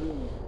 Mm.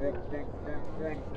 big, big, big, big.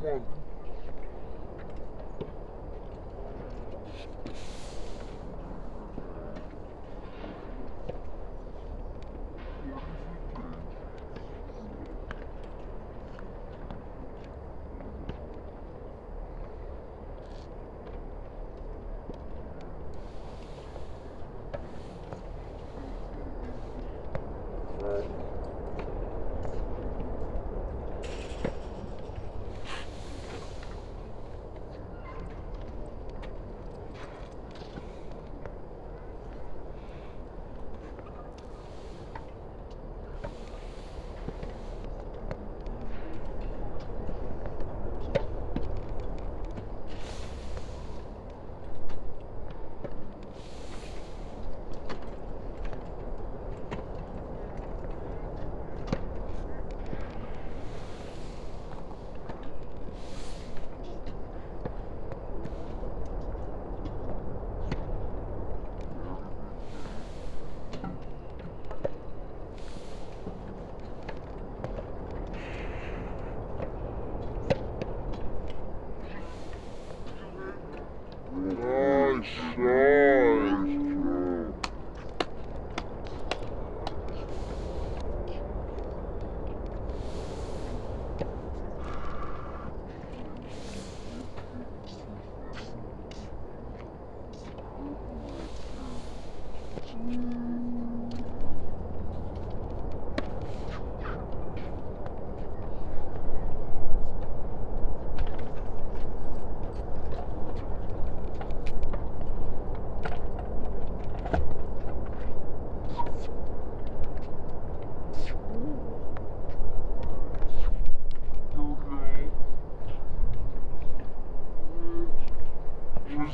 Богу.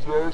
A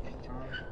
Пожалуйста.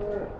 不是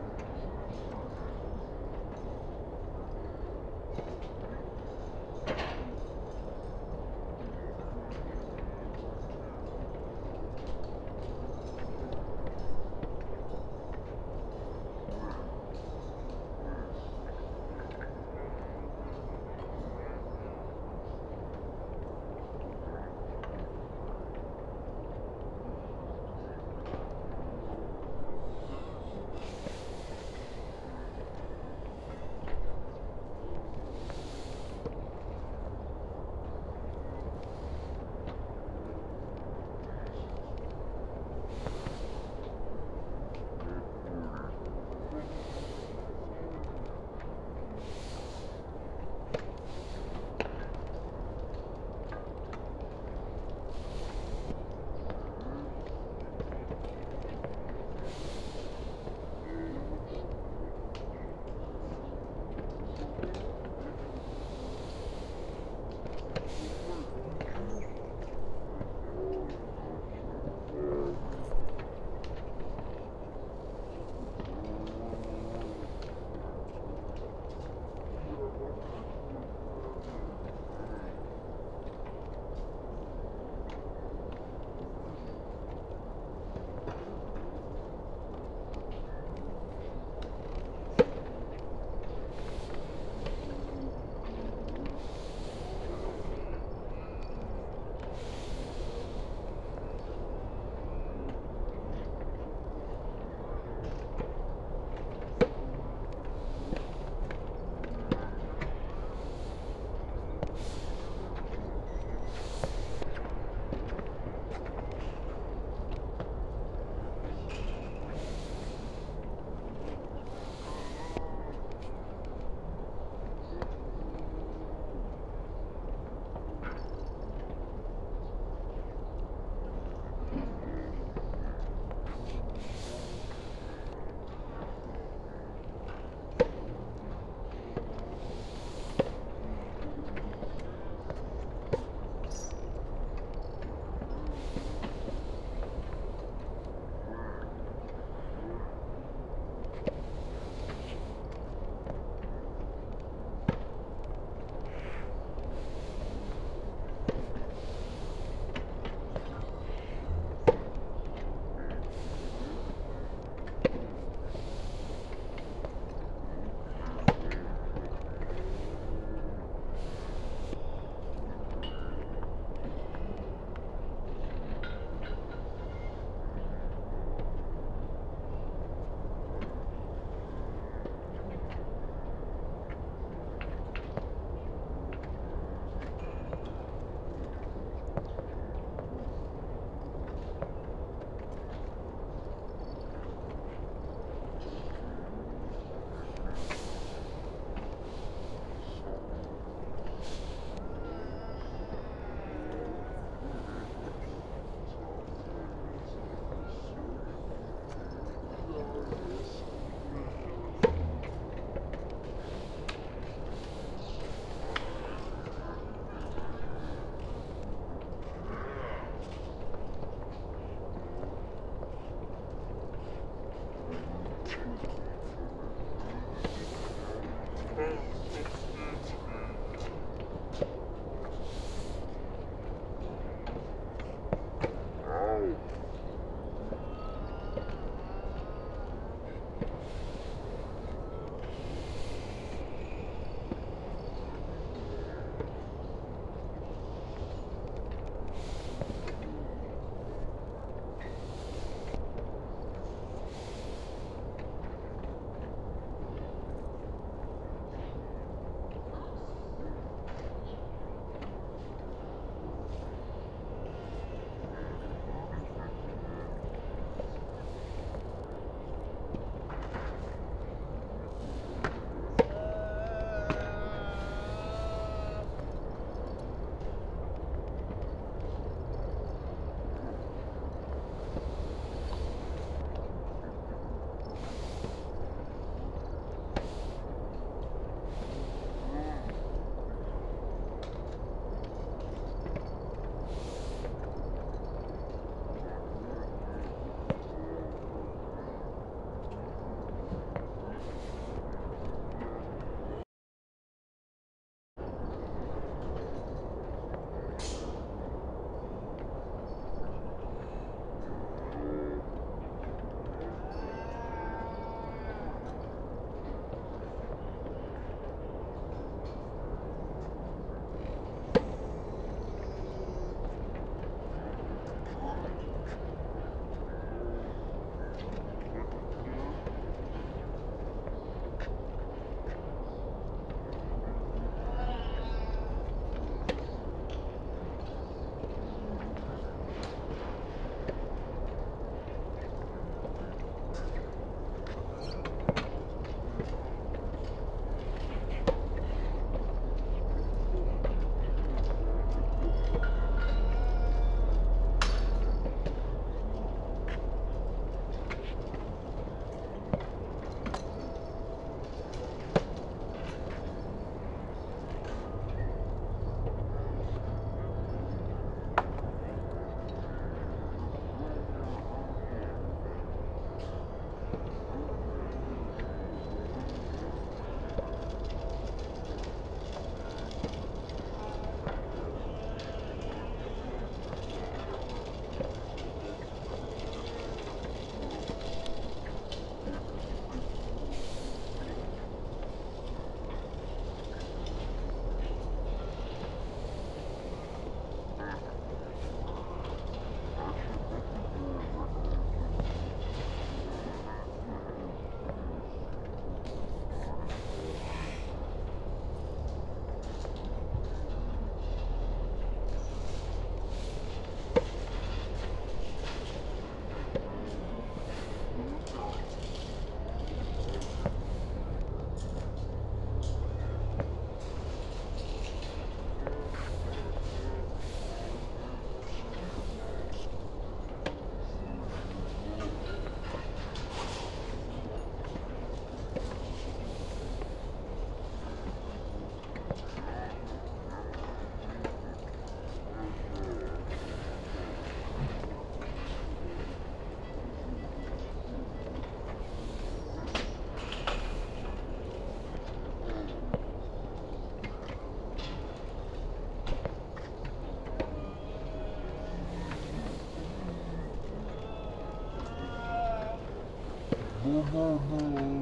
Thank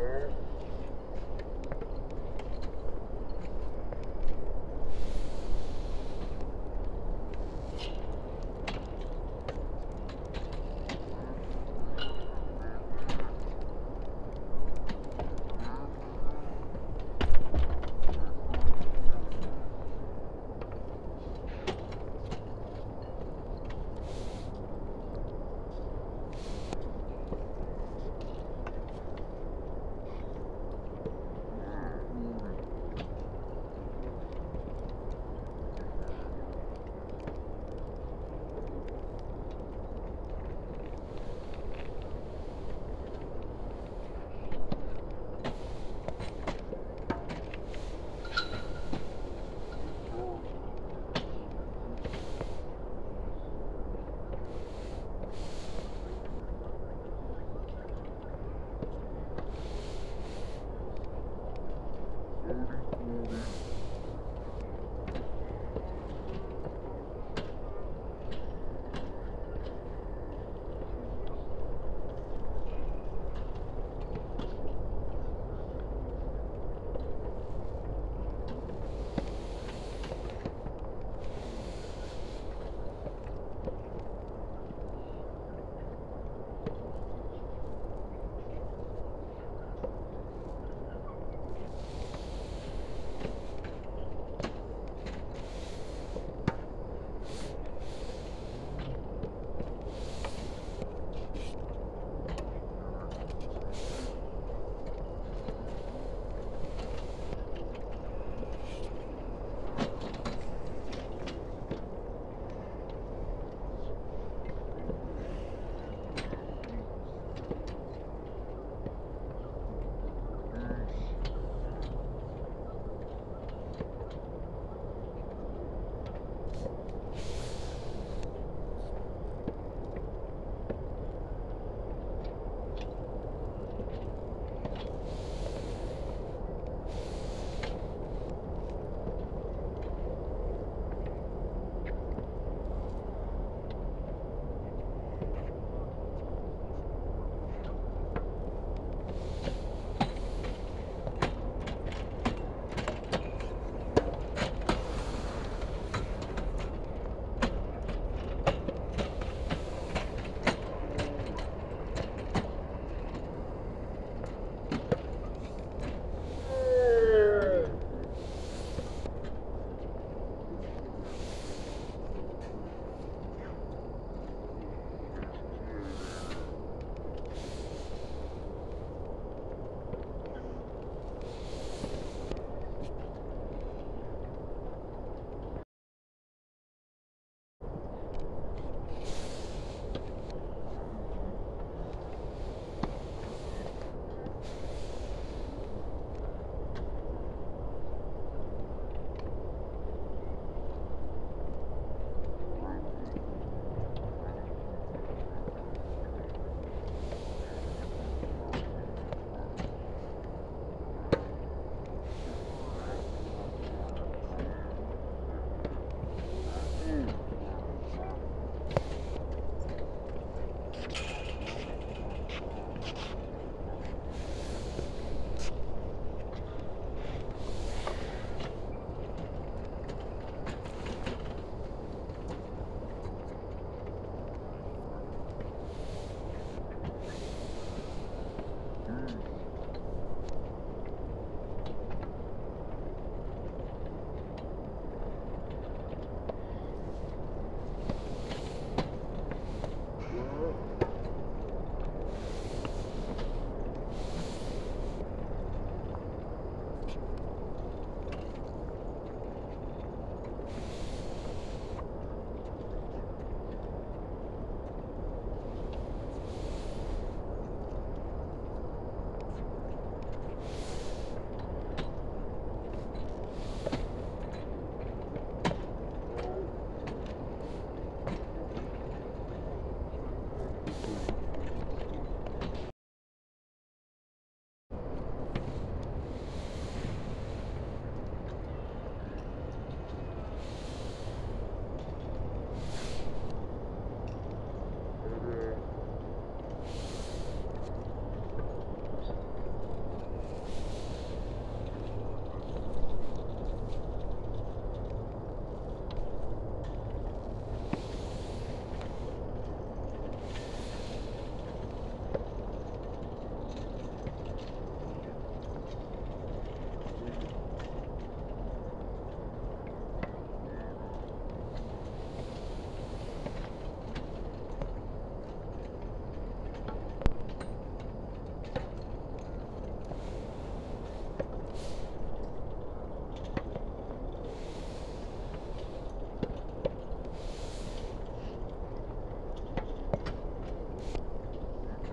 sure.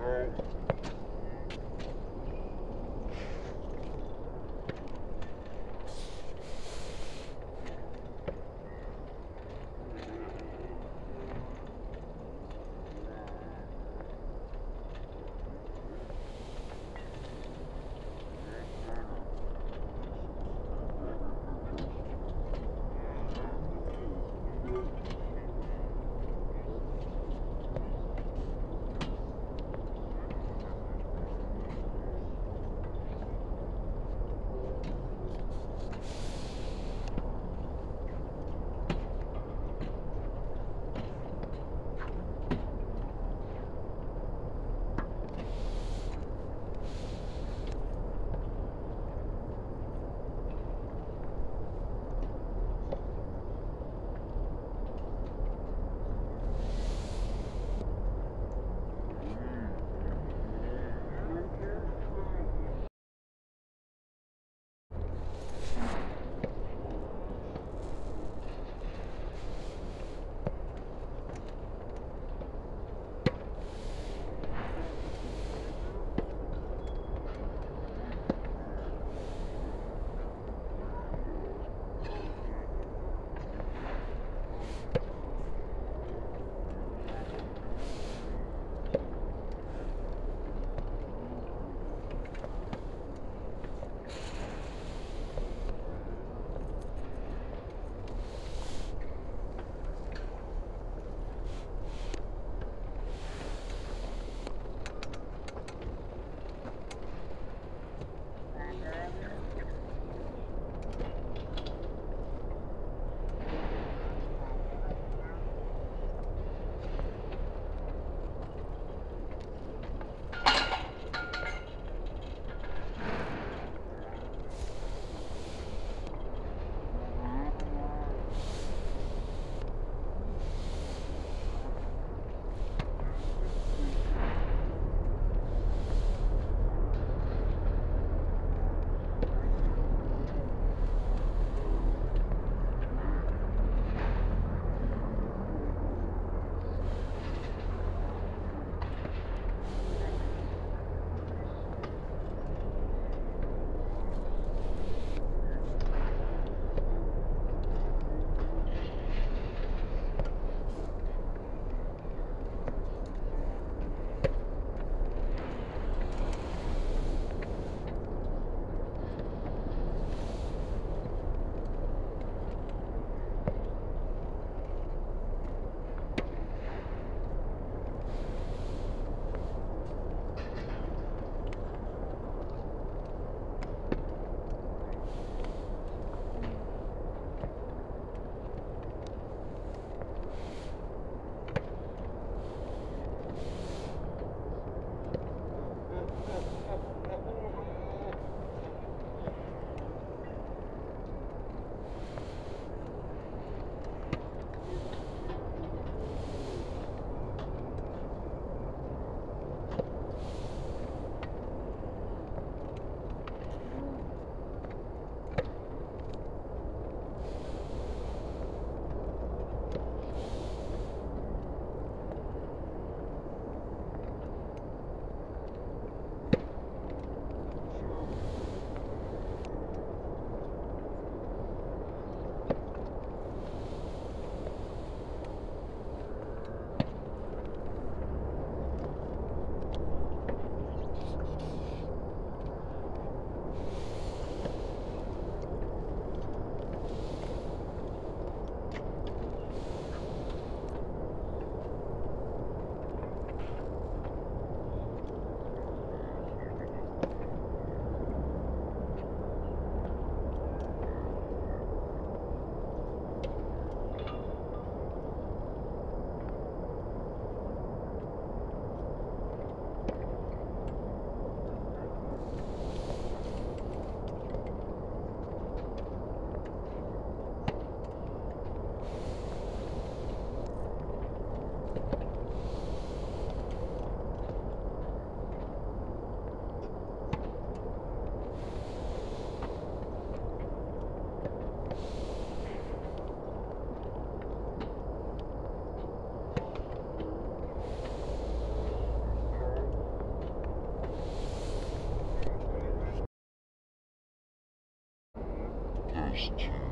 All right. Zero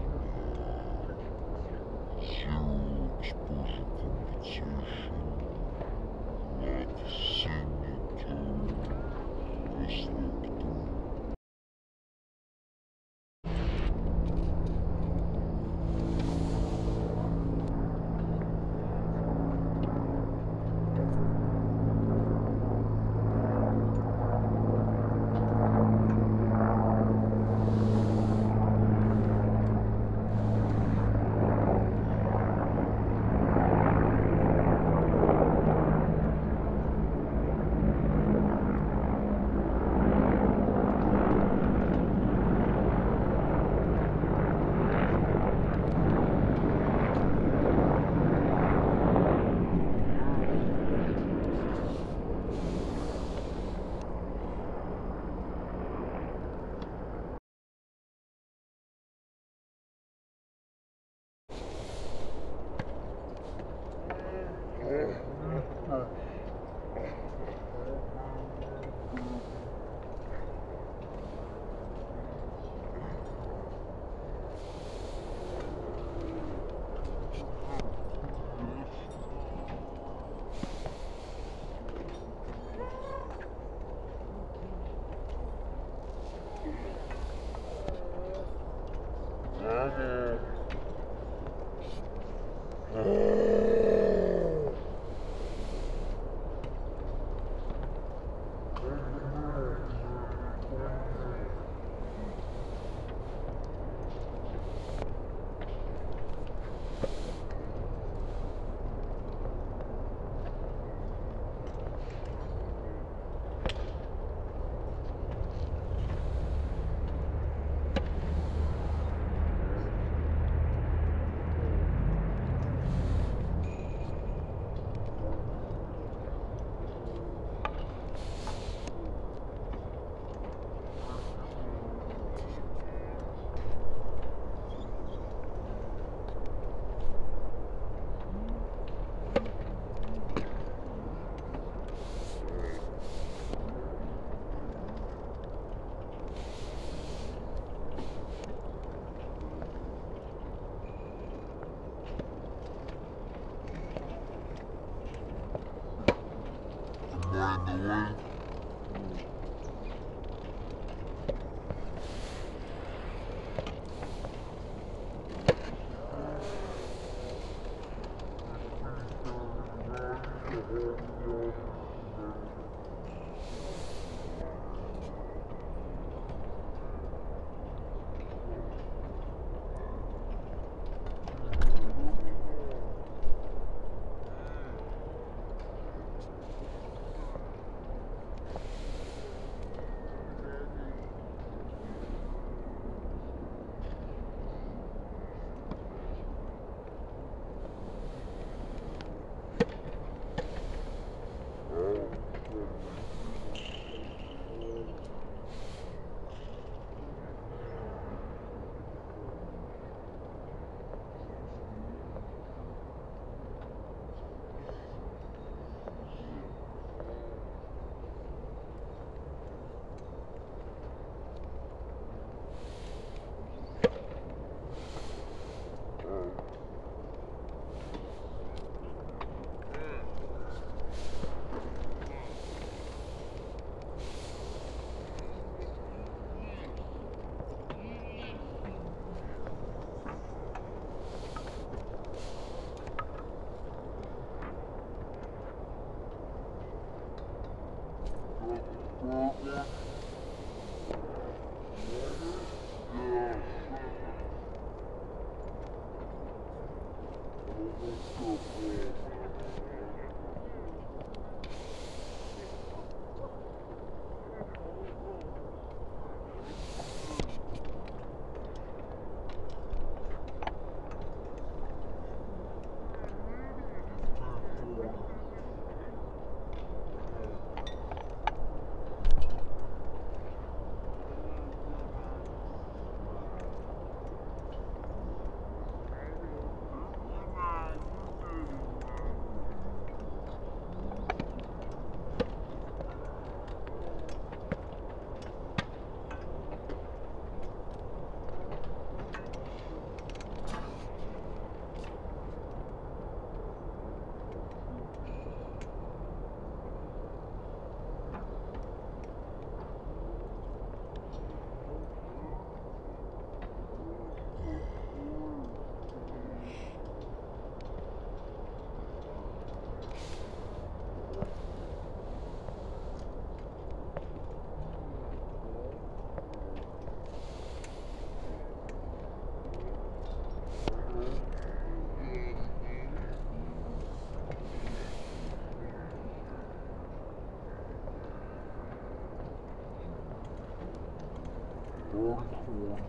Am Yeah, yeah. 五加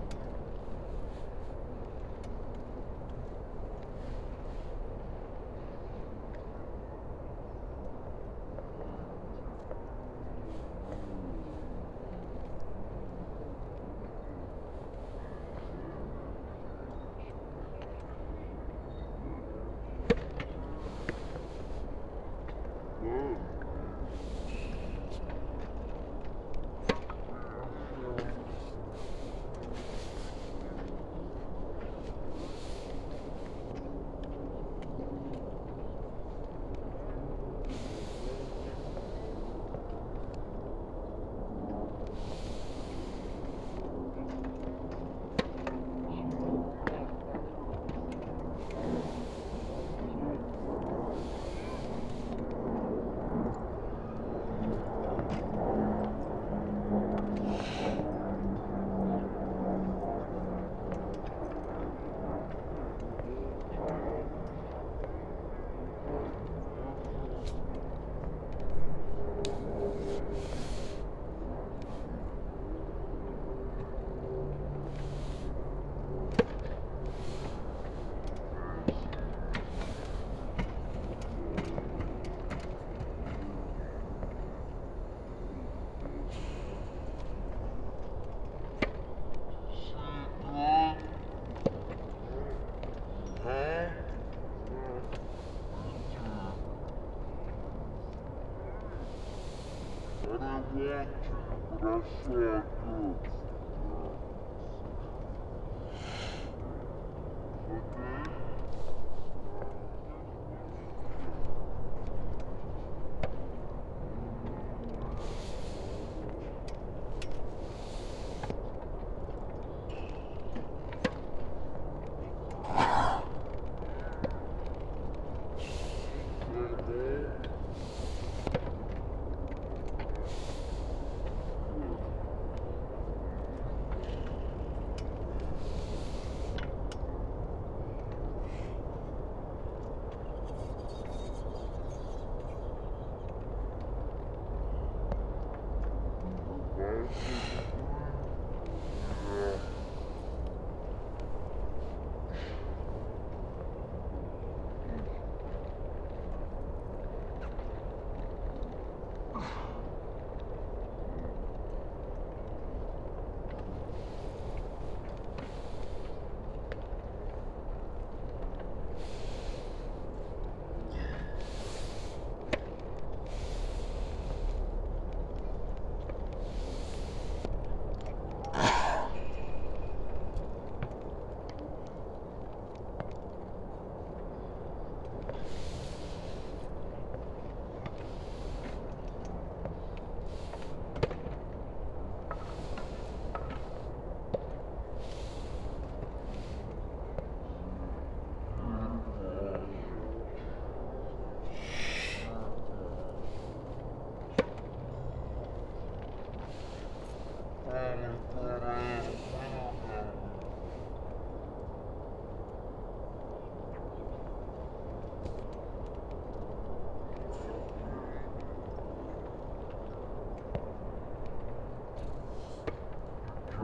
but I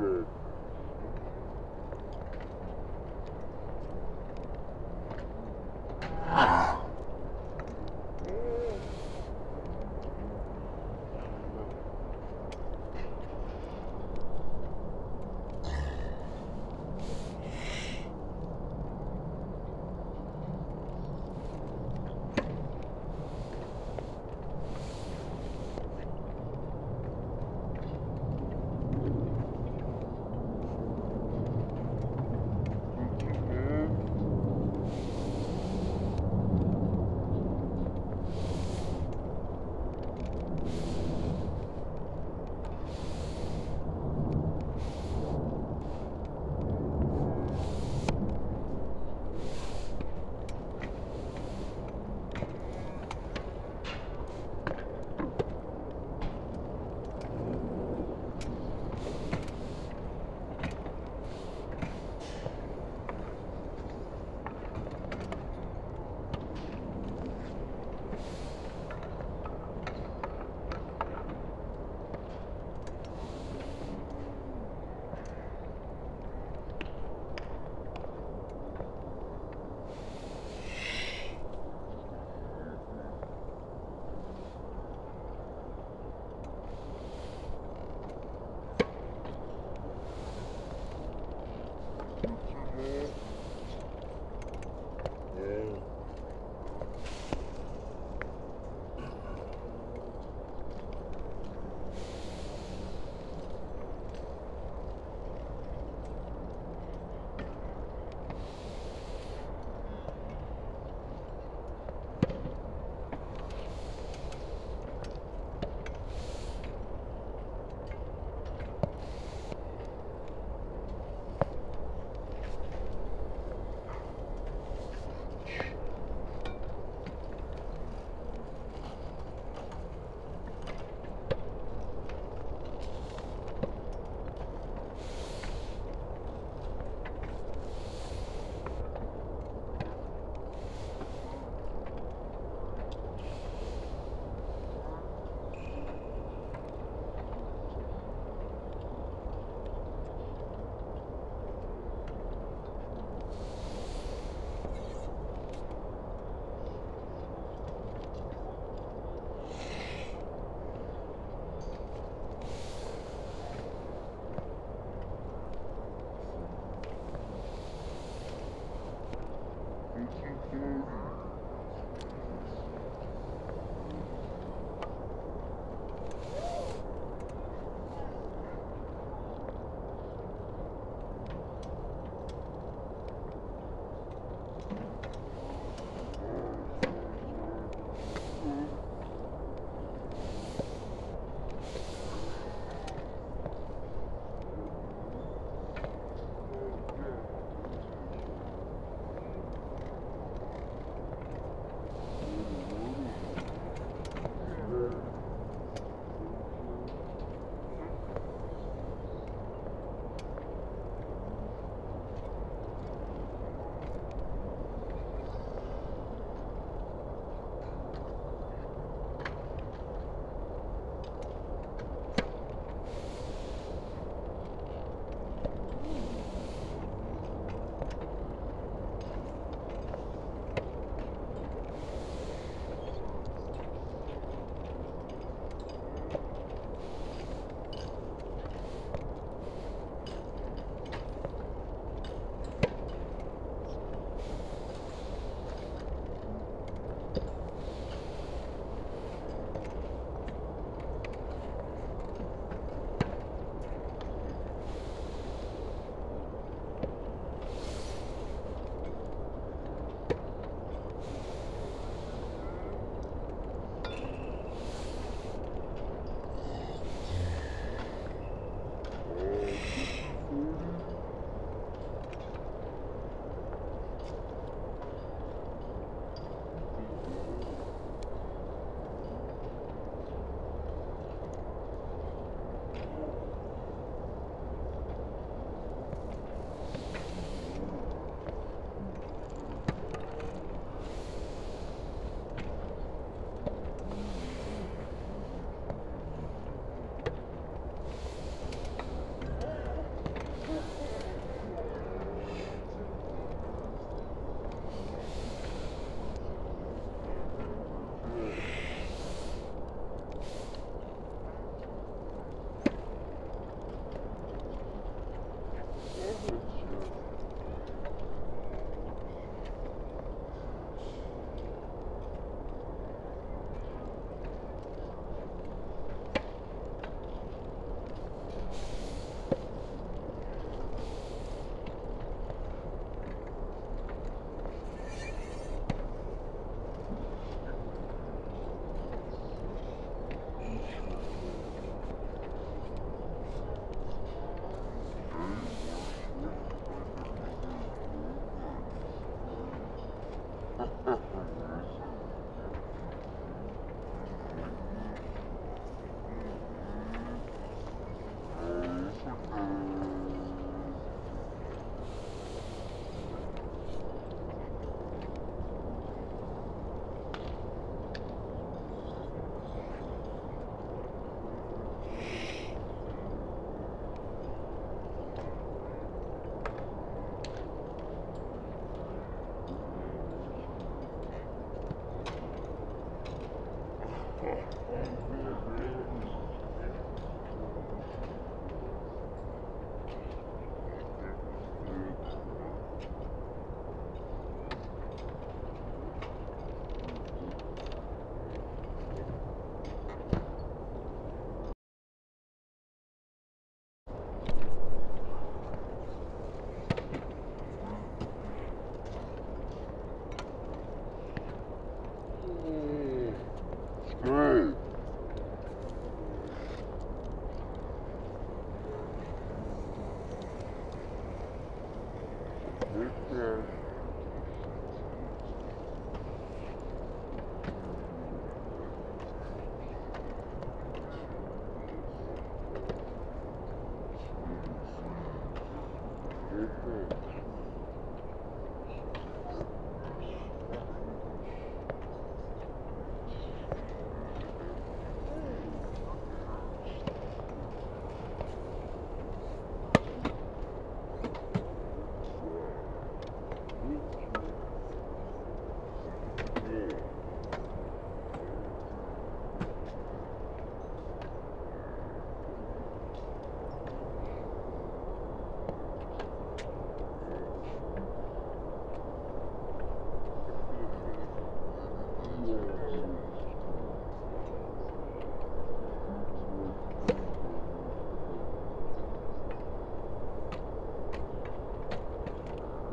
Good.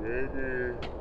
Ready.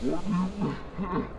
Yeah.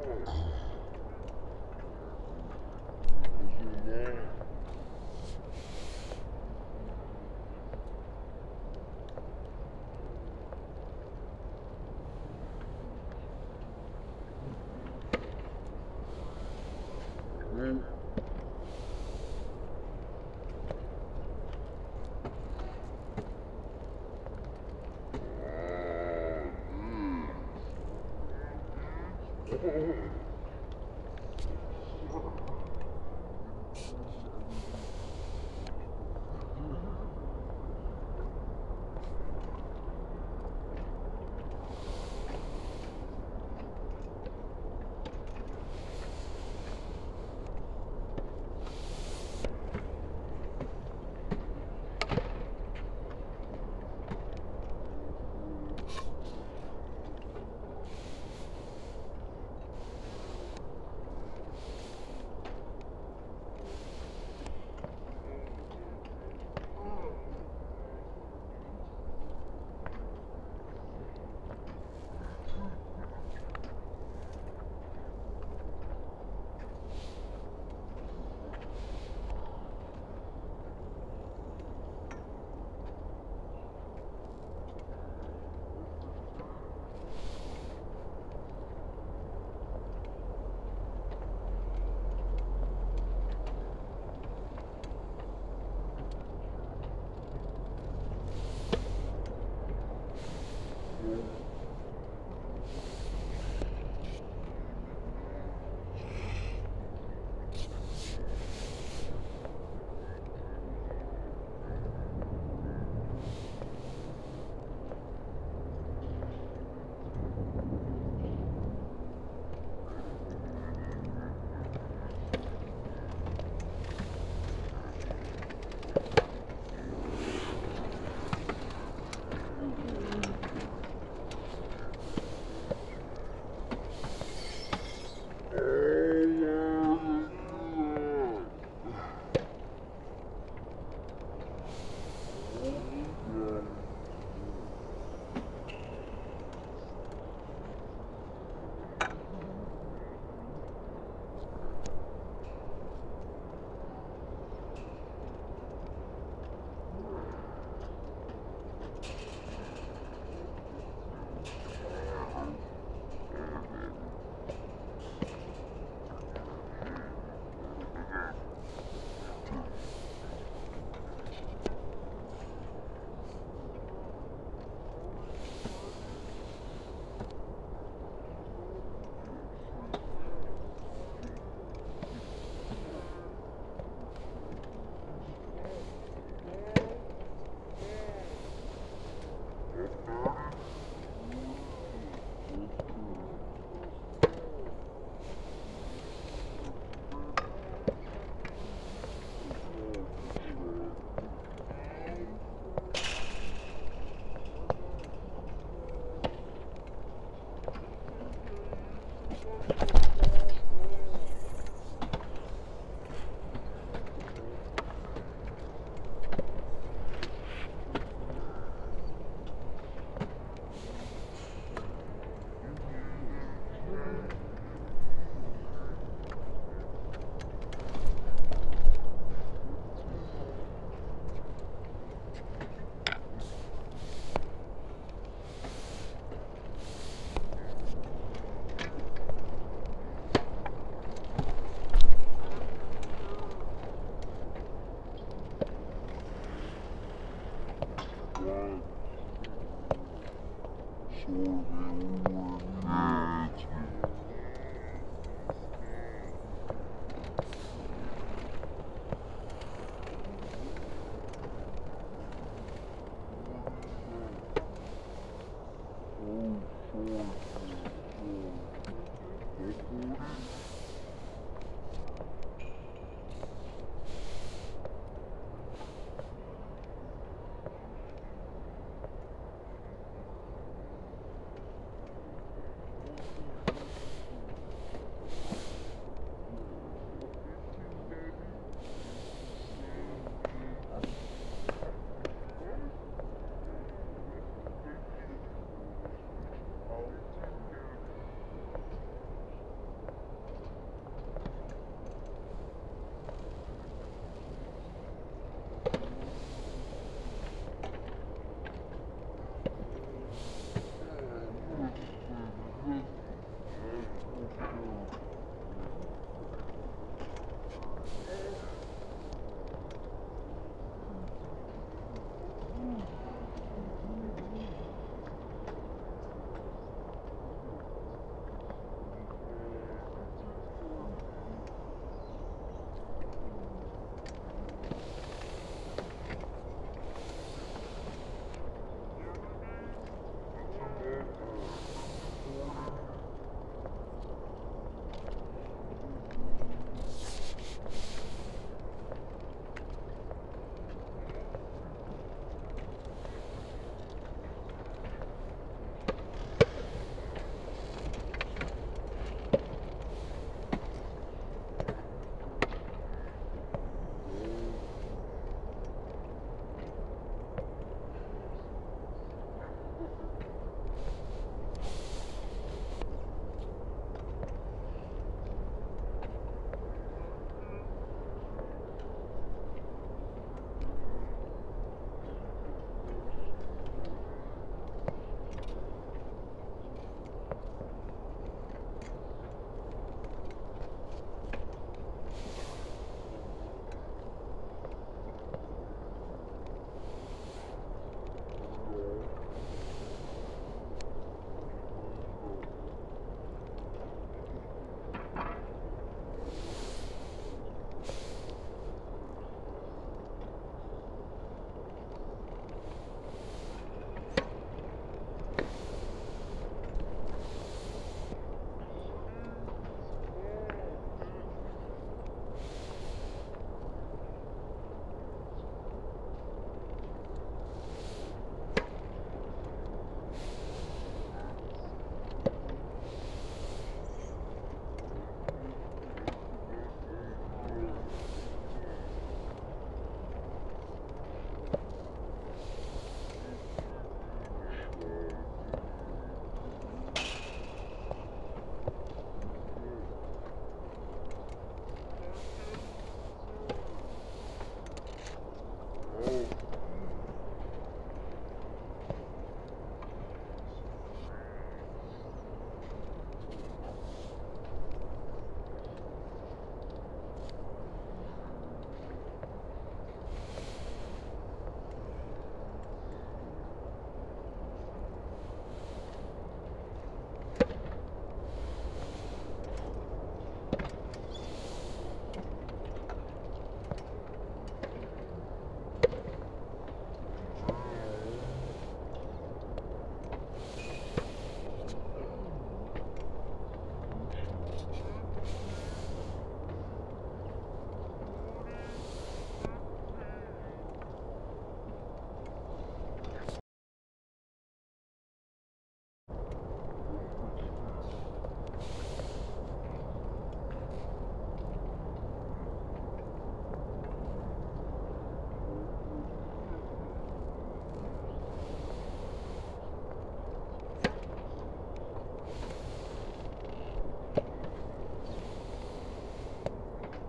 Oh. Thank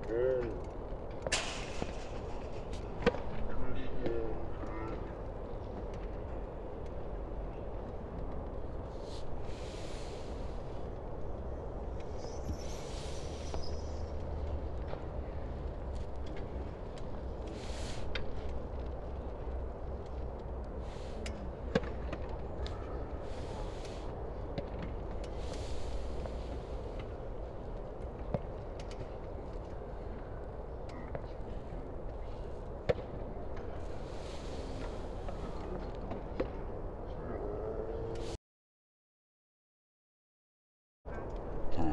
Good.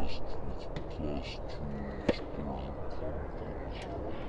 With plus two explosion contents.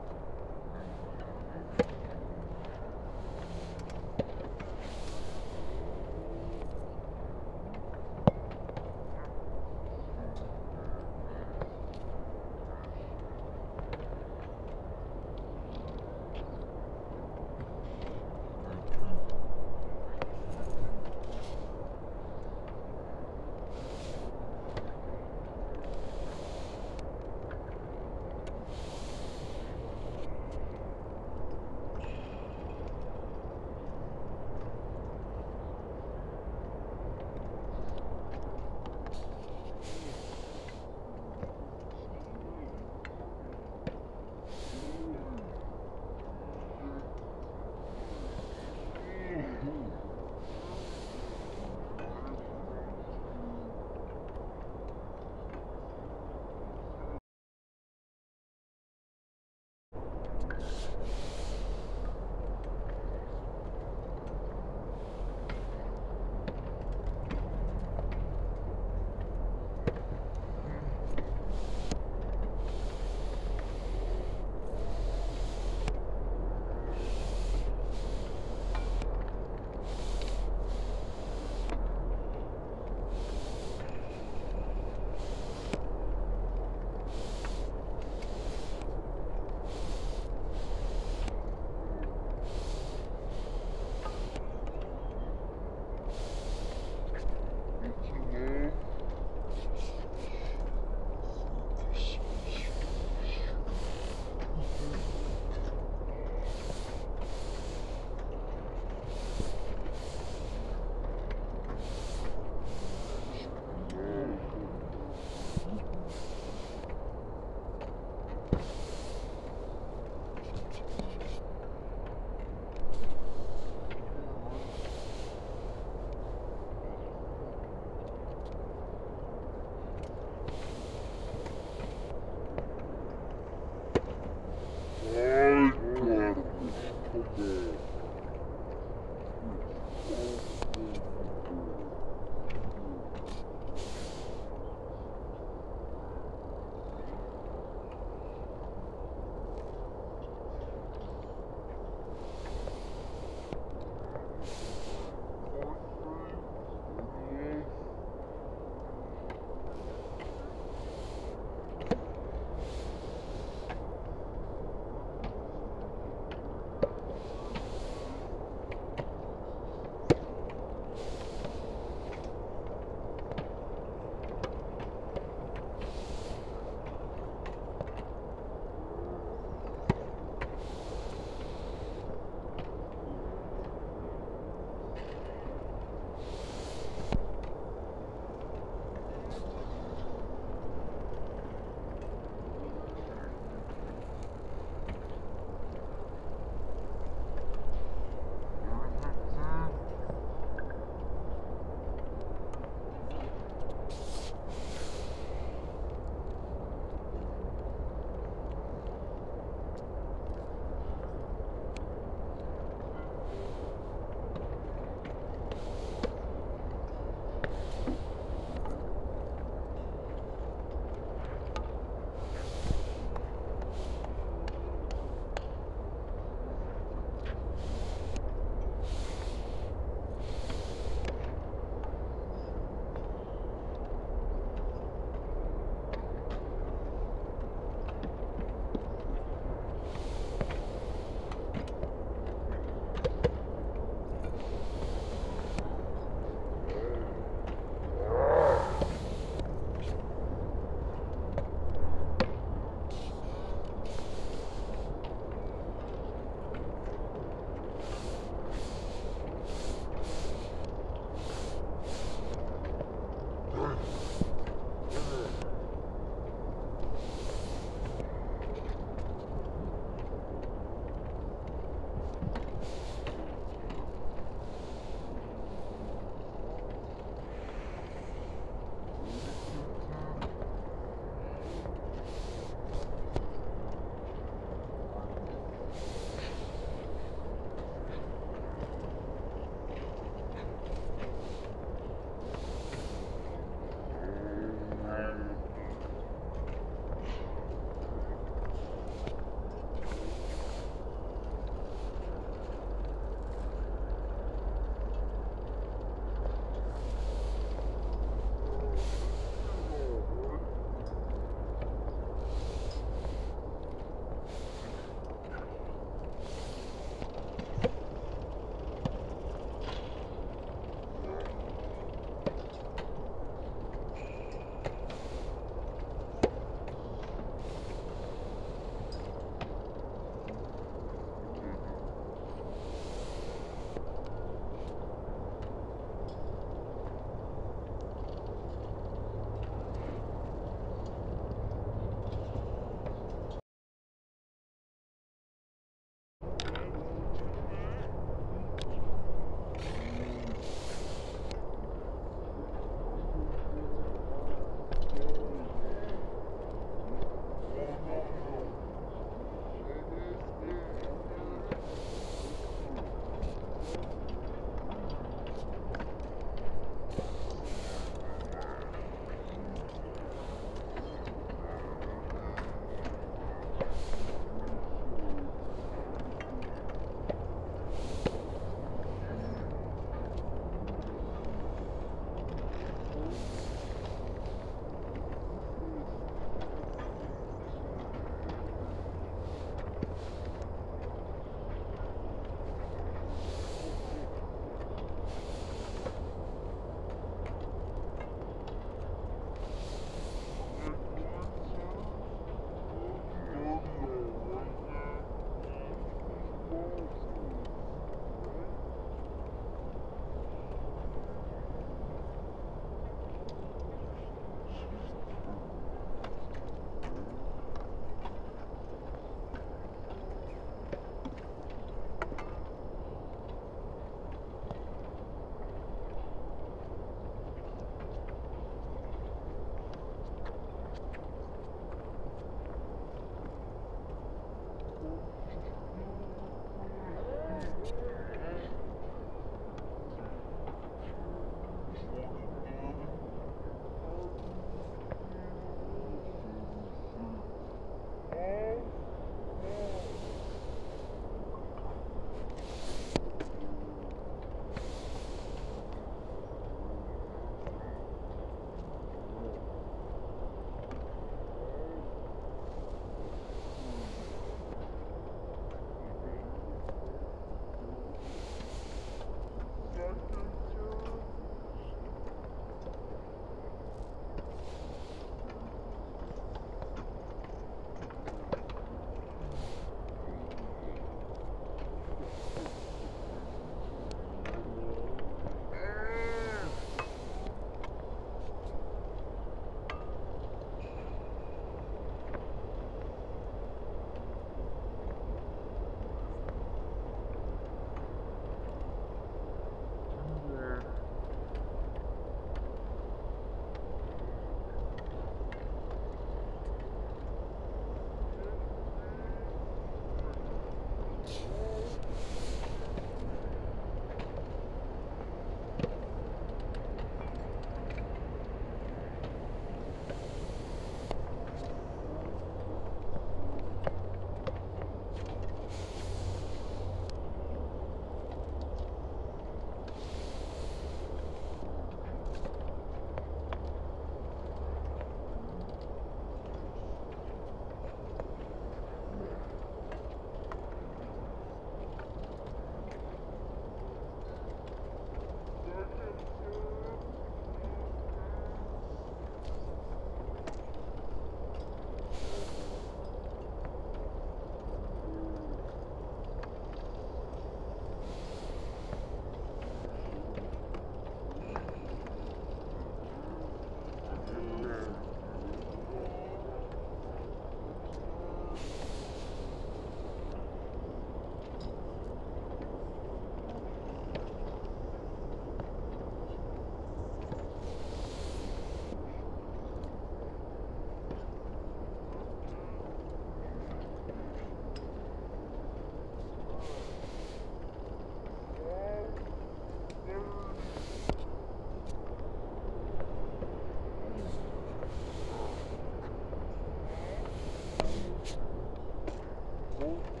What?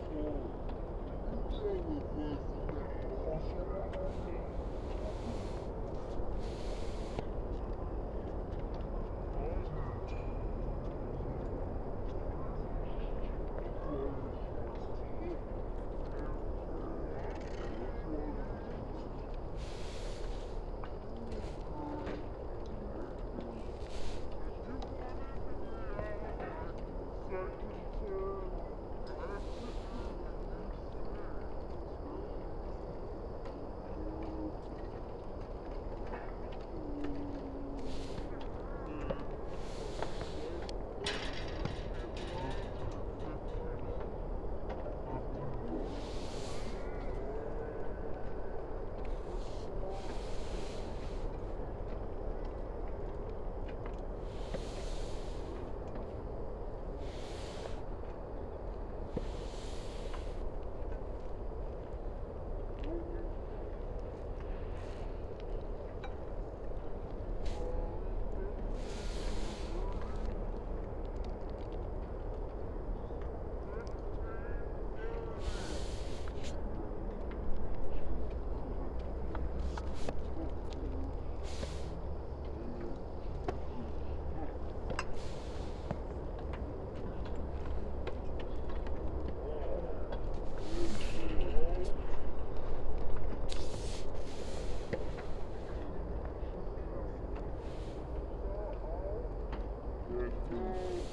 Mm-hmm.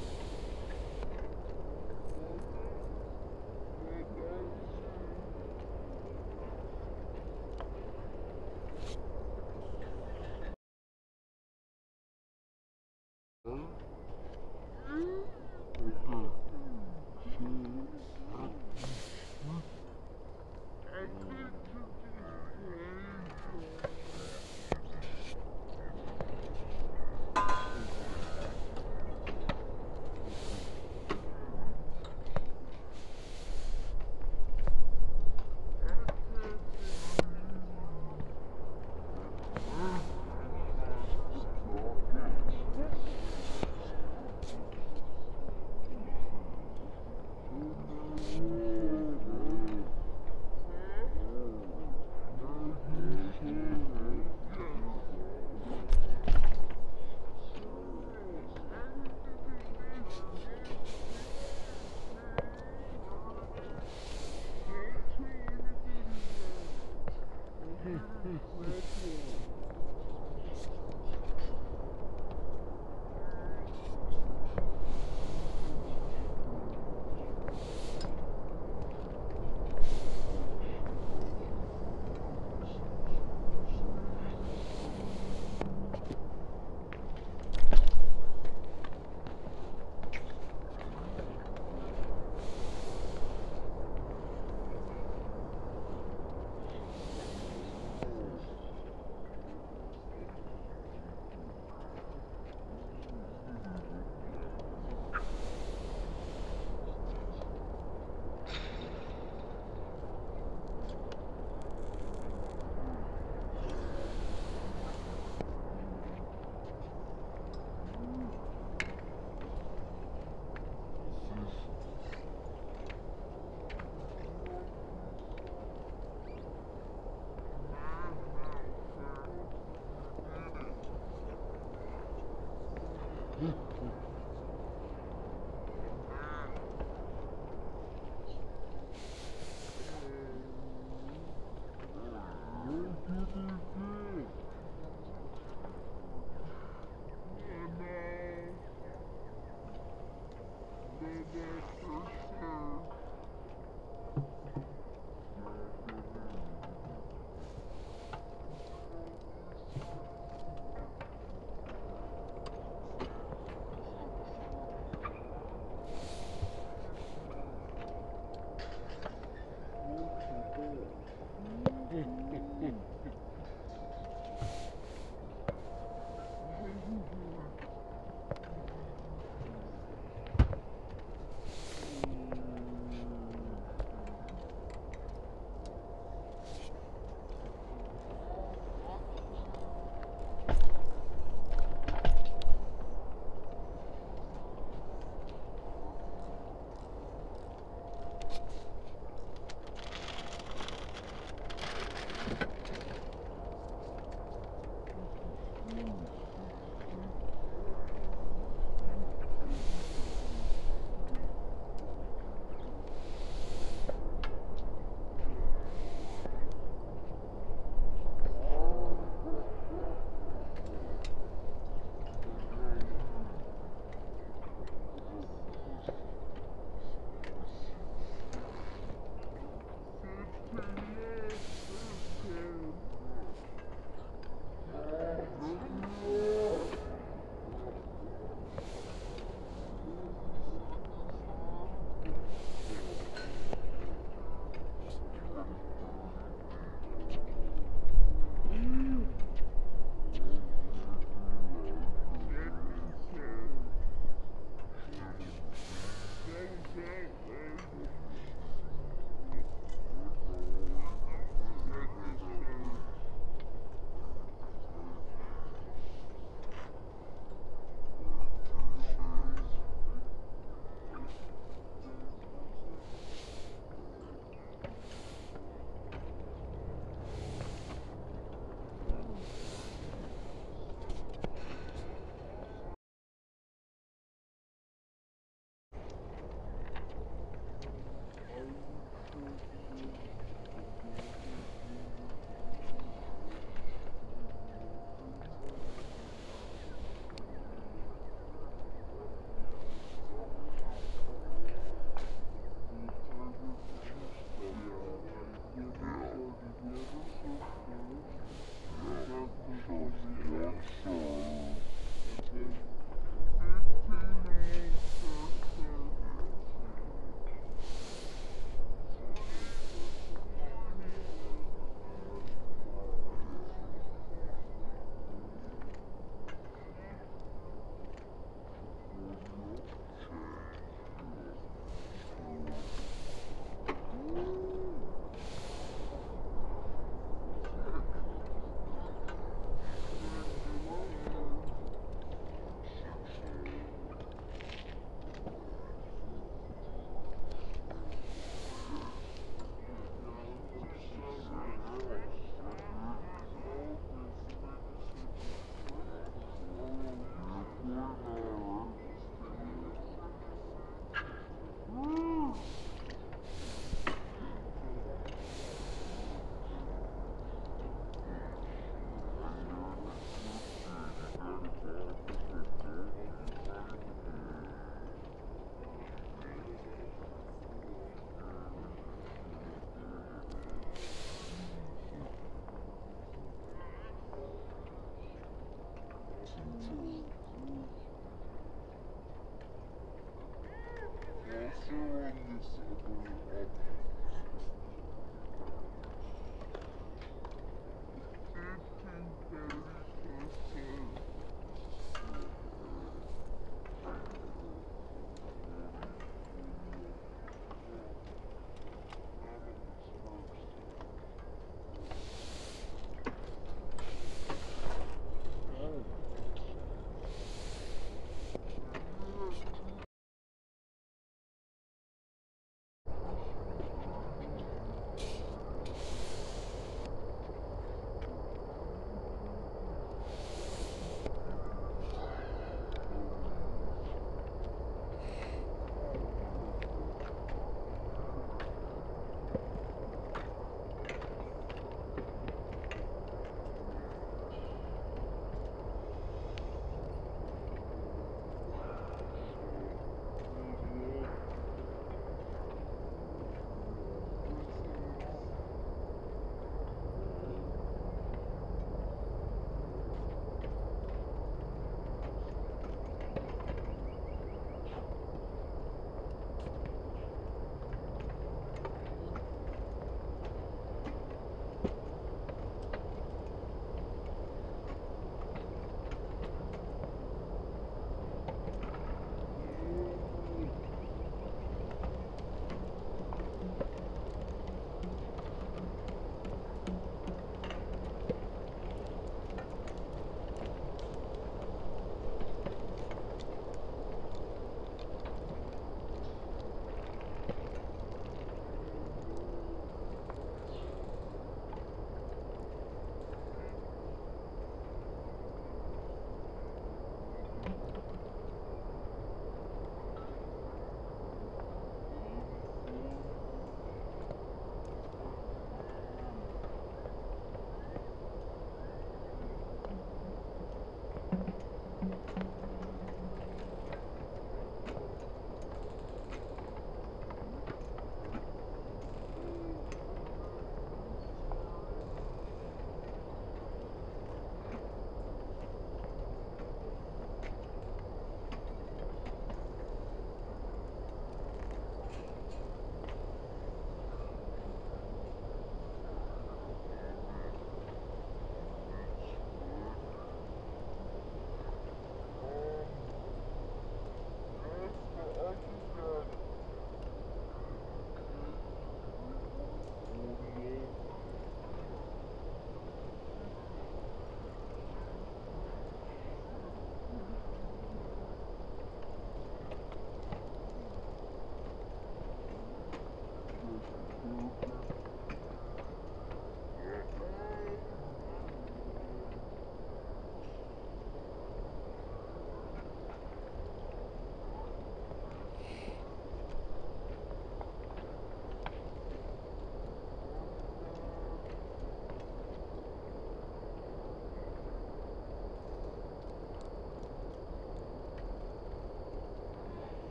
Show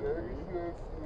There is a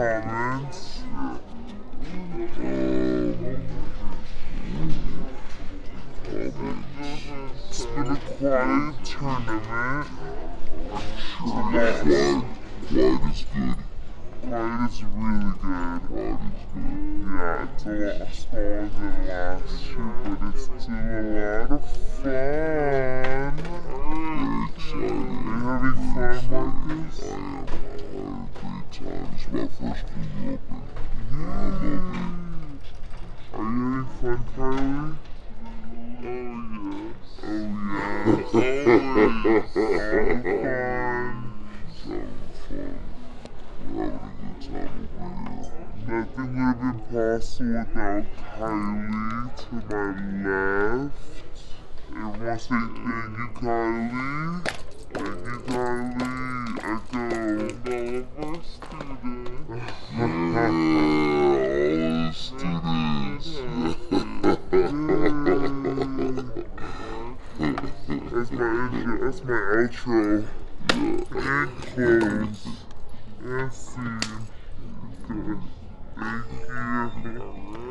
comments. It's been a quiet tournament. Quiet, quiet is good. Quiet is really good. Quiet is good. Yeah, it's a lot smaller than last year, but it's still a lot of fun. Very excited. Are you having fun, Marcus? I am. I had a great time. To my left. Everyone say thank you, Kylie. Thank you, Kylie. Echo. All of our students. all the students. That's my intro. That's my outro. And close. And scene. Good. Thank you.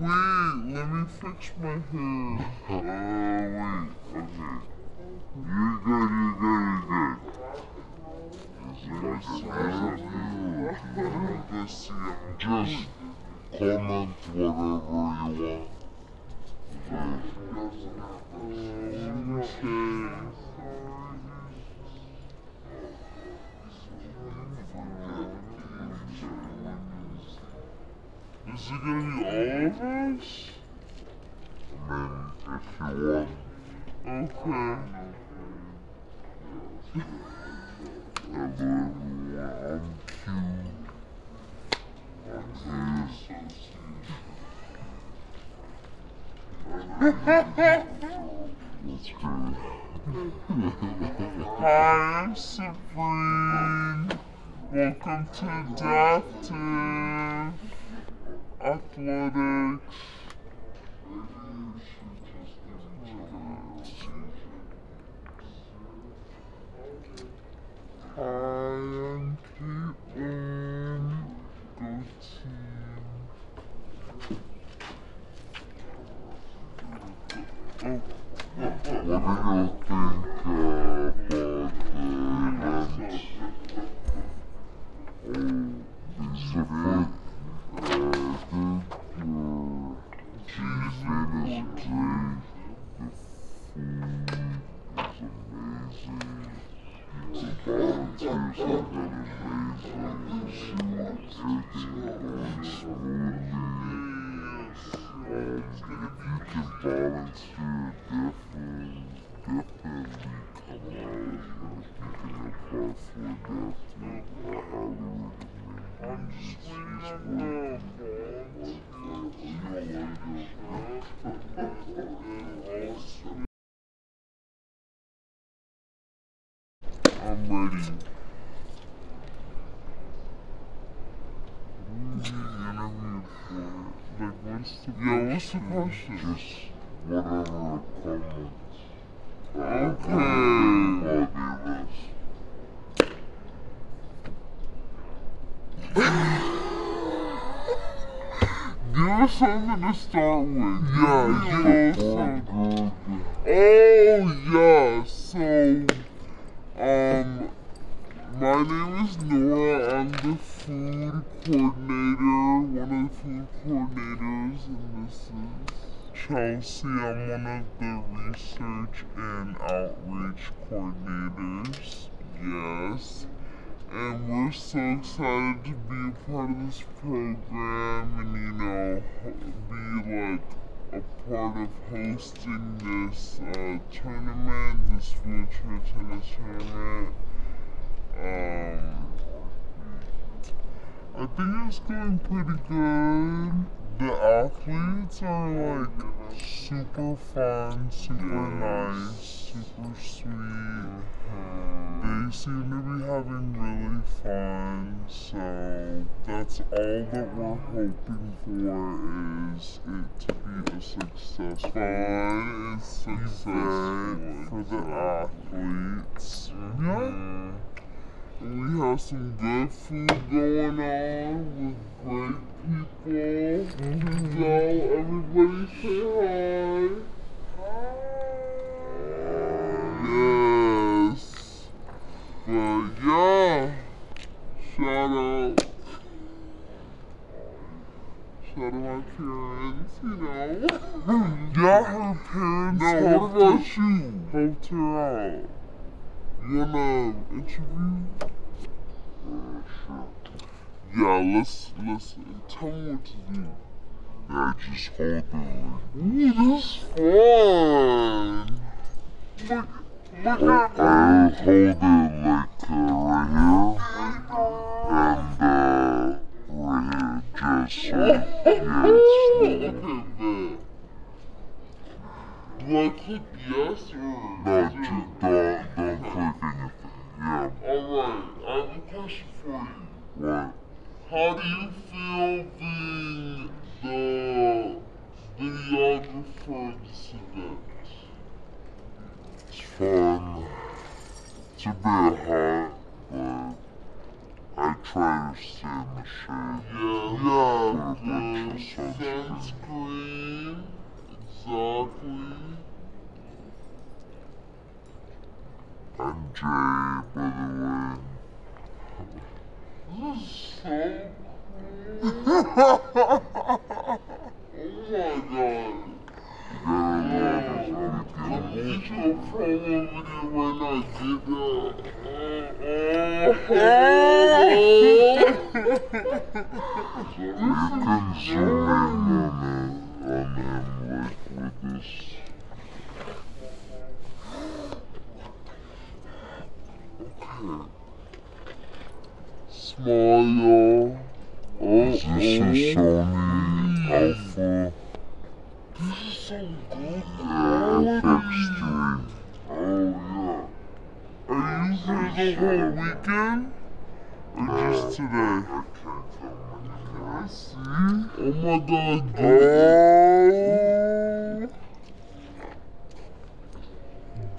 Wait, let me fix my hair. Oh, wait. Okay. You're good, you're good, you're good. Have you? Just comment whatever you want. Okay. Okay. Is it gonna be all of us? I mean, if you want. Okay. Hello everyone, I'm Q. That's good. Hi, I'm Sabrine. Welcome to Adaptive Athletics. Hi, the Yeah, what's the question? Just whatever comments. Okay. Give us something to start with. Yeah, give us something. Oh, yeah, so, um, my name is Nora. I'm the food coordinator, one of the food coordinators, and this is Chelsea. I'm one of the research and outreach coordinators. Yes. And we're so excited to be a part of this program and, you know, be like a part of hosting this uh, tournament, this wheelchair tennis tournament. Um, I think it's going pretty good. The athletes are like super fun, super nice, super sweet. They seem to be having really fun, so that's all that we're hoping for is it to be a success. Fun is successful for the athletes. Yeah. Mm-hmm. We have some good food going on with great people. So everybody say hi. Yes. But yeah. Shout out. Shout out my parents, you know. yeah, her parents. No, what about you? Helped her out. Wanna interview? Yeah, let's let's tell me what to do. Yeah, just hold on. Ooh, this fun. Look, look at I'll hold it like uh, right here. And uh, right here, just so yeah, it's Look at that. Do I click yes or no? Just don't don't click anything. Yeah. All right. I have a question for you. What? How do you feel being the videographer of this event? It's fun. It's a bit hot, but I try to stay in the shade. Yeah, yeah, good. Sunscreen. Exactly. I'm Jay, by the way. This is so cool. oh my god. Yeah, me get your promo video right now. Get that. You can zoom in on it, on him, like with this. Okay. Smile. Oh, is this a Sony Alpha? This is so good. Yeah, FX3. Oh, yeah. Are you here the whole weekend? Or just today? I can't I see. Oh my god, Oh.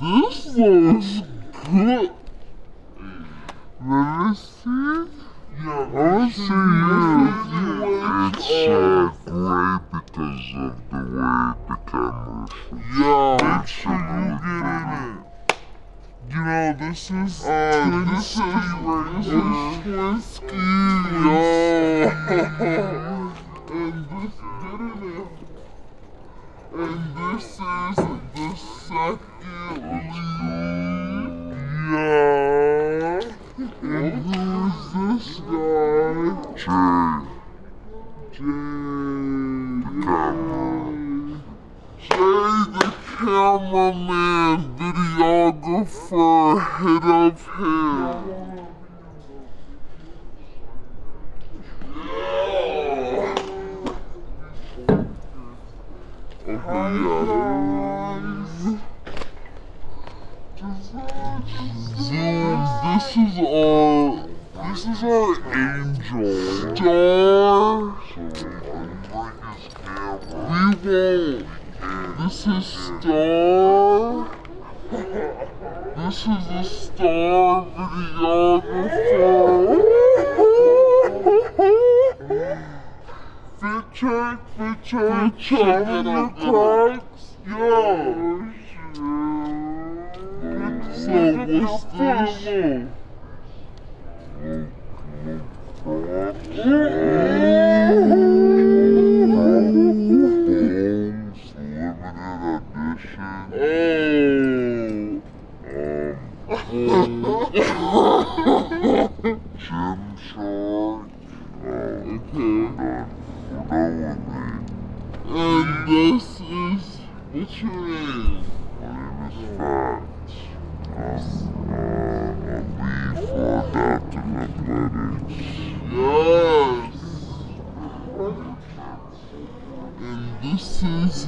This looks good. Let me see. Yeah, I want to see you. It's uh, gray because of the way the camera. Yeah, make sure you get it. You know, this is uh, this Ski right here. Twin Ski, yo. and this, in. And this is the second lead. Yeah. And who's this guy? Jay. Jay. The camera. Jay the cameraman, videographer, head of hair. Okay, yeah. Zoom, this is our, this is our angel. Star. We won't. This is Star. This is a star videographer. Fit check, fit check, check in the cracks. Yeah. So what's this? Bones, Hey. Um, gym shorts. Um, okay. And, and this is what's your name? My name is Fats. Um, uh, I'm for athletics. Yes. And this is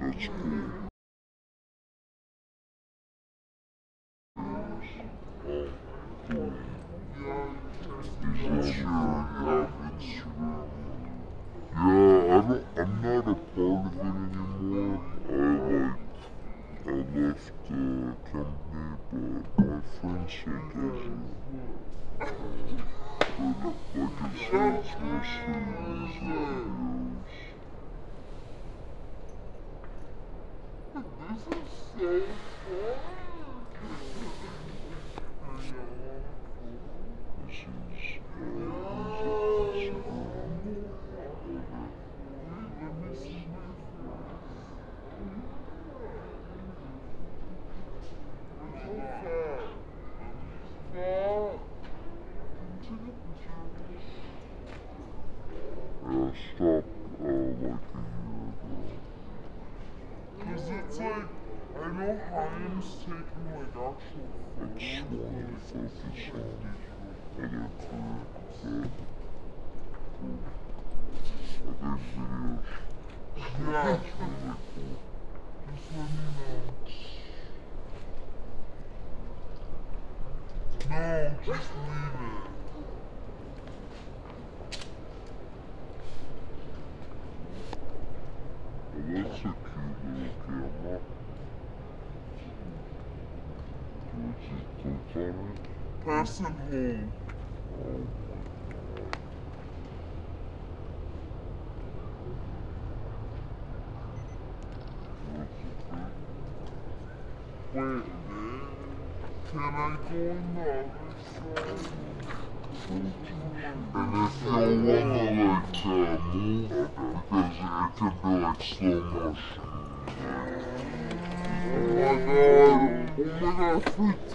Let's go. And if y'all wanna like uh, move, because it can be like slow motion. Oh my god! Oh my god!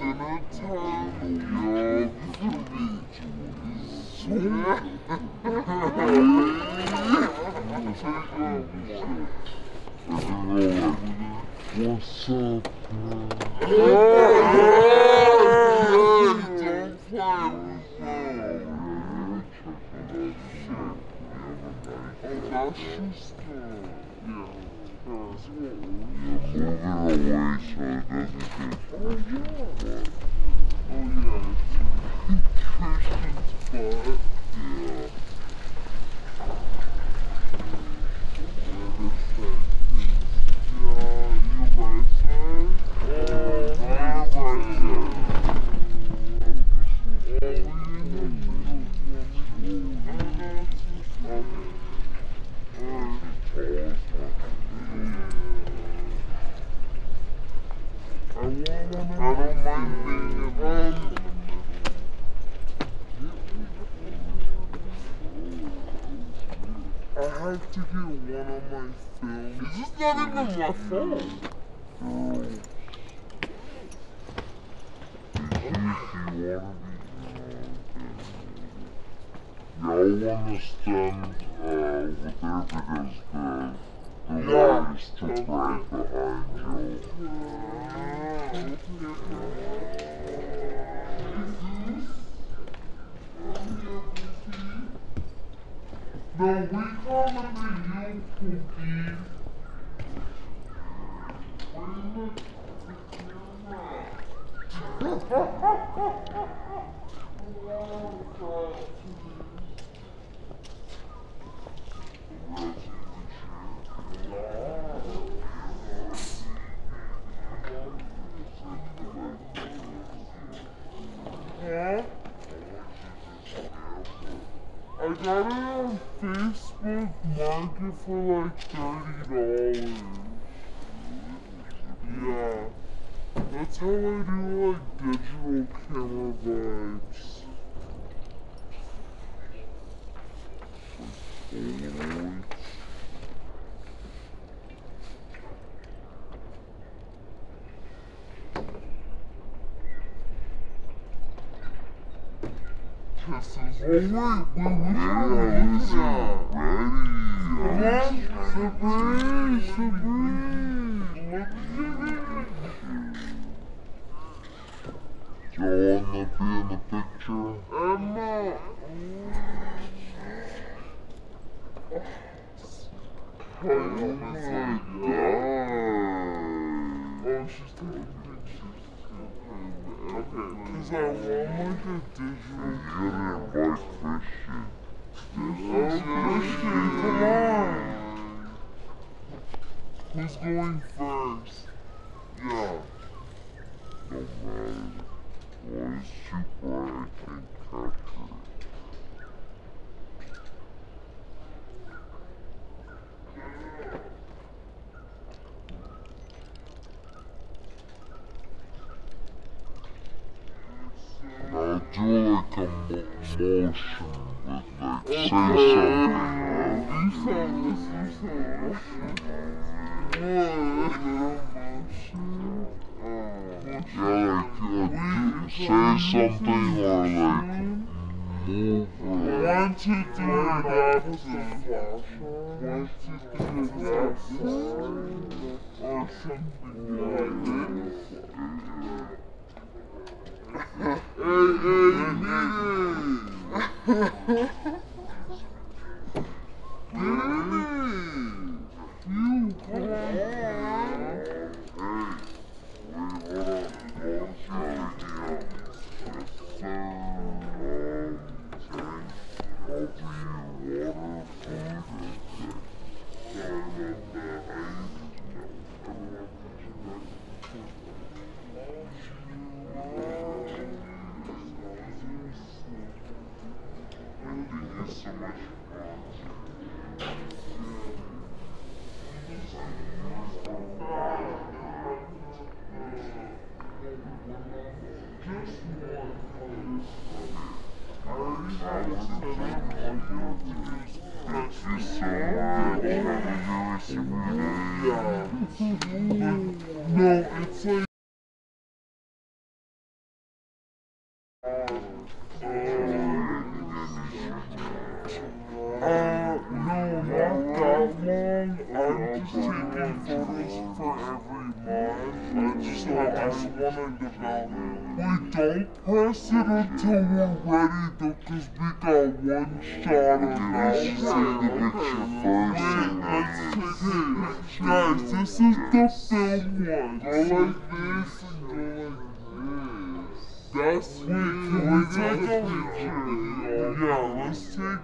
Want to be in the picture? Emma. Oh Because I want like a digital. You didn't invite Christian. Oh, Christian, come on. Who's going first? Yeah. Don't matter. One is super, I can capture Now do like a mo- motion with like say something. Oh, Yeah, like, uh, say something or like move One, two, three, adopted. One, two, three, adopted. Or something like that. Nene! You, come on! Hey, wait, hold on. Hold on, here. So, um, sorry. I'll bring you water, food, and Sorry about that. I used to know. Everyone Everything is so much fun. No, it's like. Uh, no, not that long. I'm just taking photos for every month. I just have, I wanted to know. We don't press it until we're ready though, cause we got one shot on that Let's just take the picture first Wait, let's take it. Guys, this is the film one. Go like this and go like this. That's, wait, can we take a picture? Yeah, let's take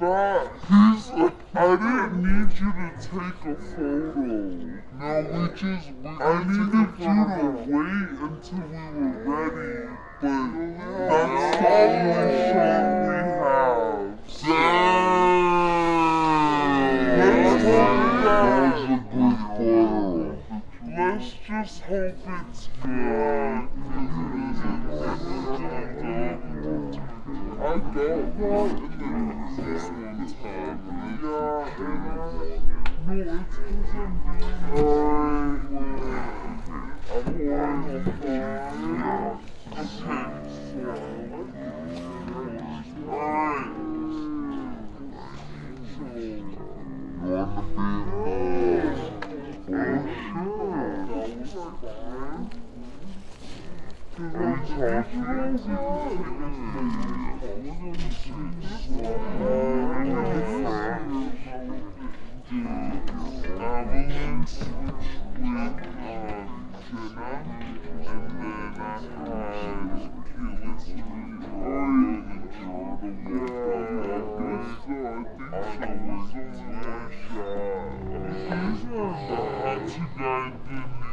That, he's, I didn't need you to take a photo. No, we just, I needed you to wait until we were ready, but that's the only shot we have. Let's hope That was that, a good photo. let's just hope it's good. I one and then this one's happening. Yeah, and no, it's because I'm doing I'm going to find. Okay, so. Alright. So. You want to be I had to die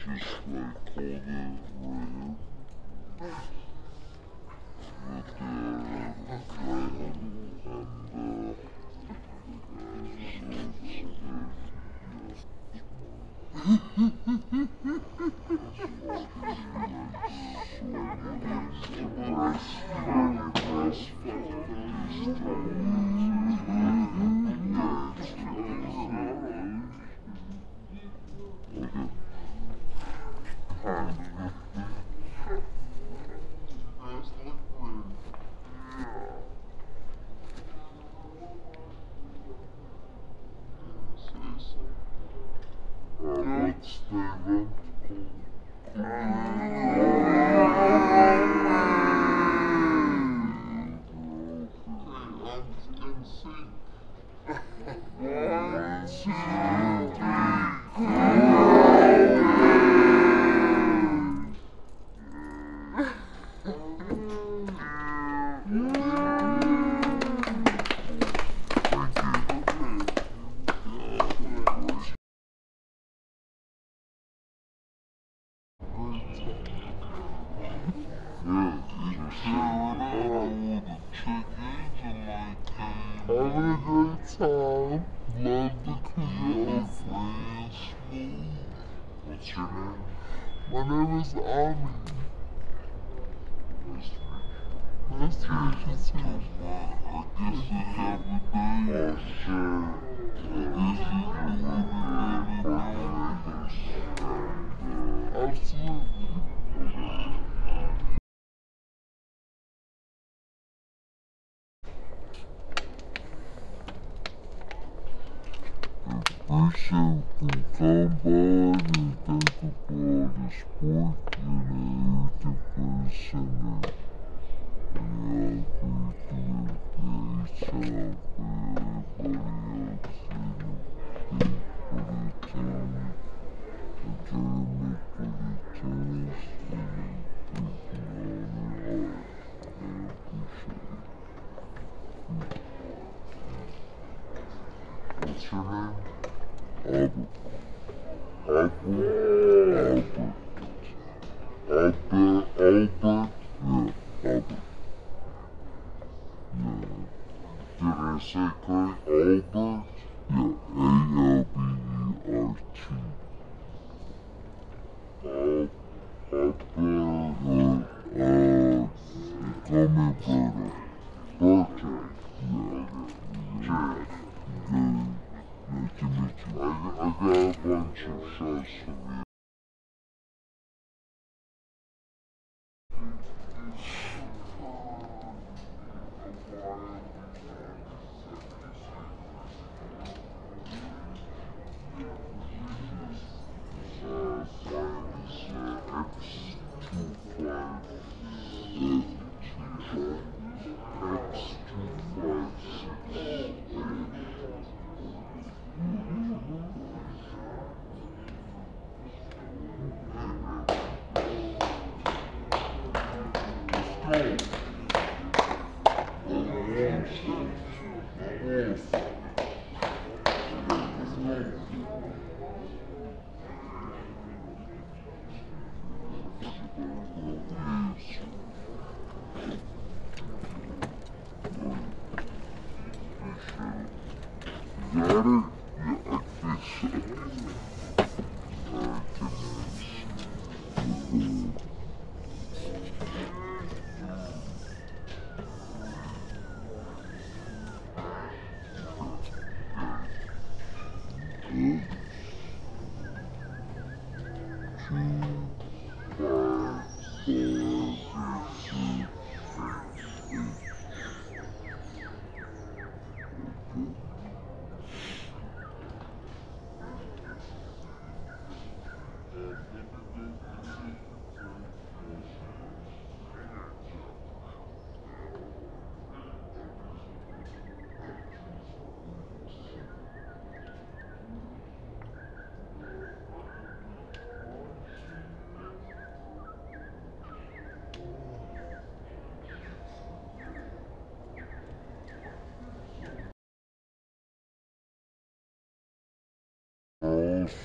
just like all this right here. Uh,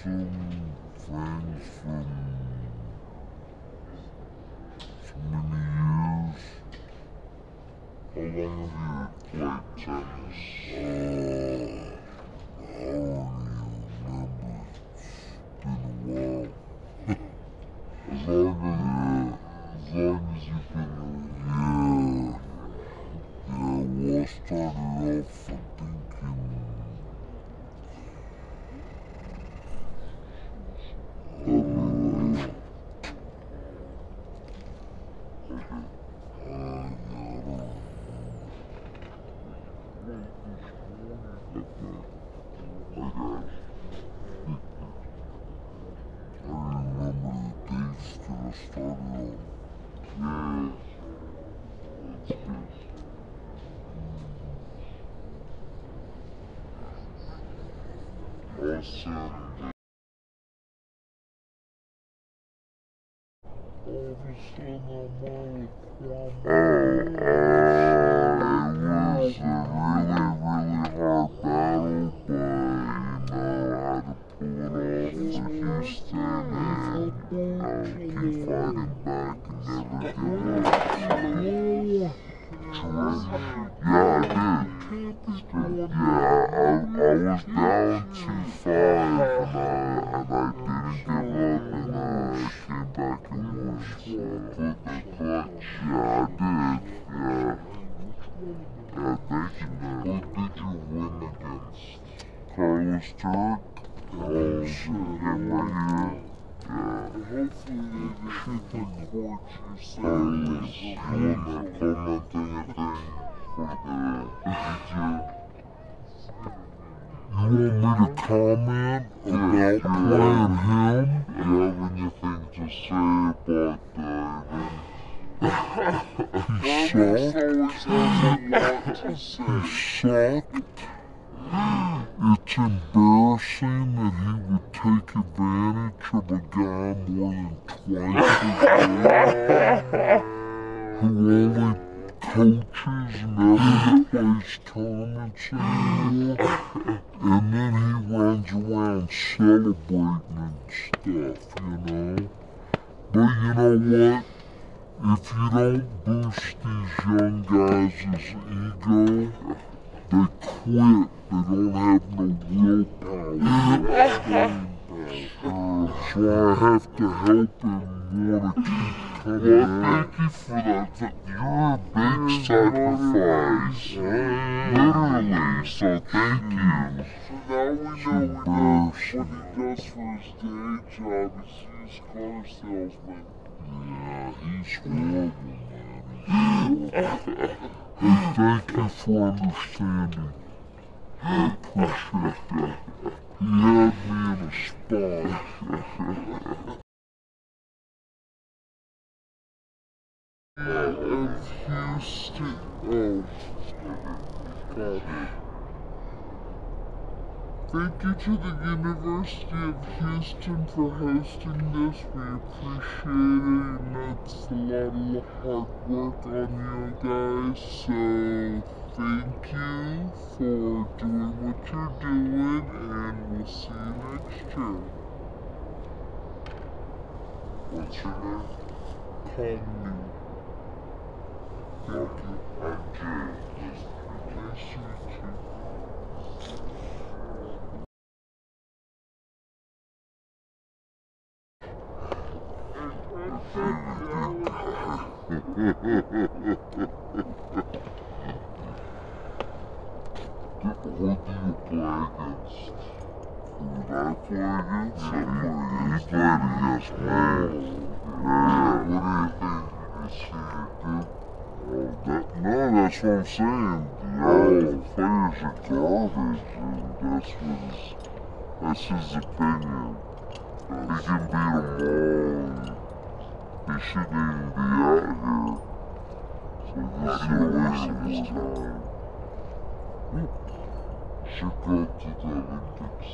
some friends from so many years. How long have you played tennis? Uh, I don't even remember. It's been a while. as long as, as long as you've been, yeah. Yeah, well, I started off, I think, in uh, uh, I remember the dates that I started on. Yeah. That's good. Awesome. A sudden, I'm court you say Carlos, you wanna comment anything for the video? You want me to comment about playing him? Do you have anything to say about the He sucked. always has a lot to He sucked. It's embarrassing that he would take advantage of a guy more than twice his age who only coaches and never plays tournaments anymore. And then he runs around celebrating and stuff, you know. But you know what? If you don't boost these young guys' ego, they quit. Don't have no willpower. So I have to help him want to keep coming Well, thank you for that. Th- You're a big sacrifice. Literally, so thank you. So now we know we know what he does for his day job. He's a car salesman. Yeah, he's horrible, man. He's horrible. Thank you for understanding. He had me in a spot. of Houston. Oh. Thank you to the University of Houston for hosting this. We appreciate it. Know, it's a lot of hard work on you guys. So, thank you for doing what you're doing, and we'll see you next year. What's your name? Call me. You. I'm Jay. Nice to meet you. Who do you play against? Who did I play against? He played against me. Yeah, what do you think? You see it? Oh, that, no, that's what I'm saying. The all players are garbage, and that's what his, that's his opinion. He can beat them all, and he shouldn't even be out here. So this is a waste of his time. Should go to the Olympics.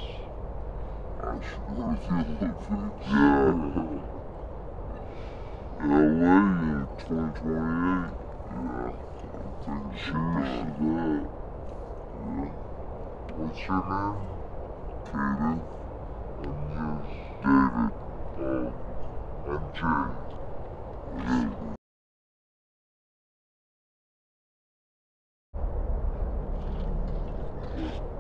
I should go to the Olympics. Yeah. LA in 2028. Yeah. I'm thinking to that. Yeah. What's your name? Kaden. and there's David, um, and Jay. two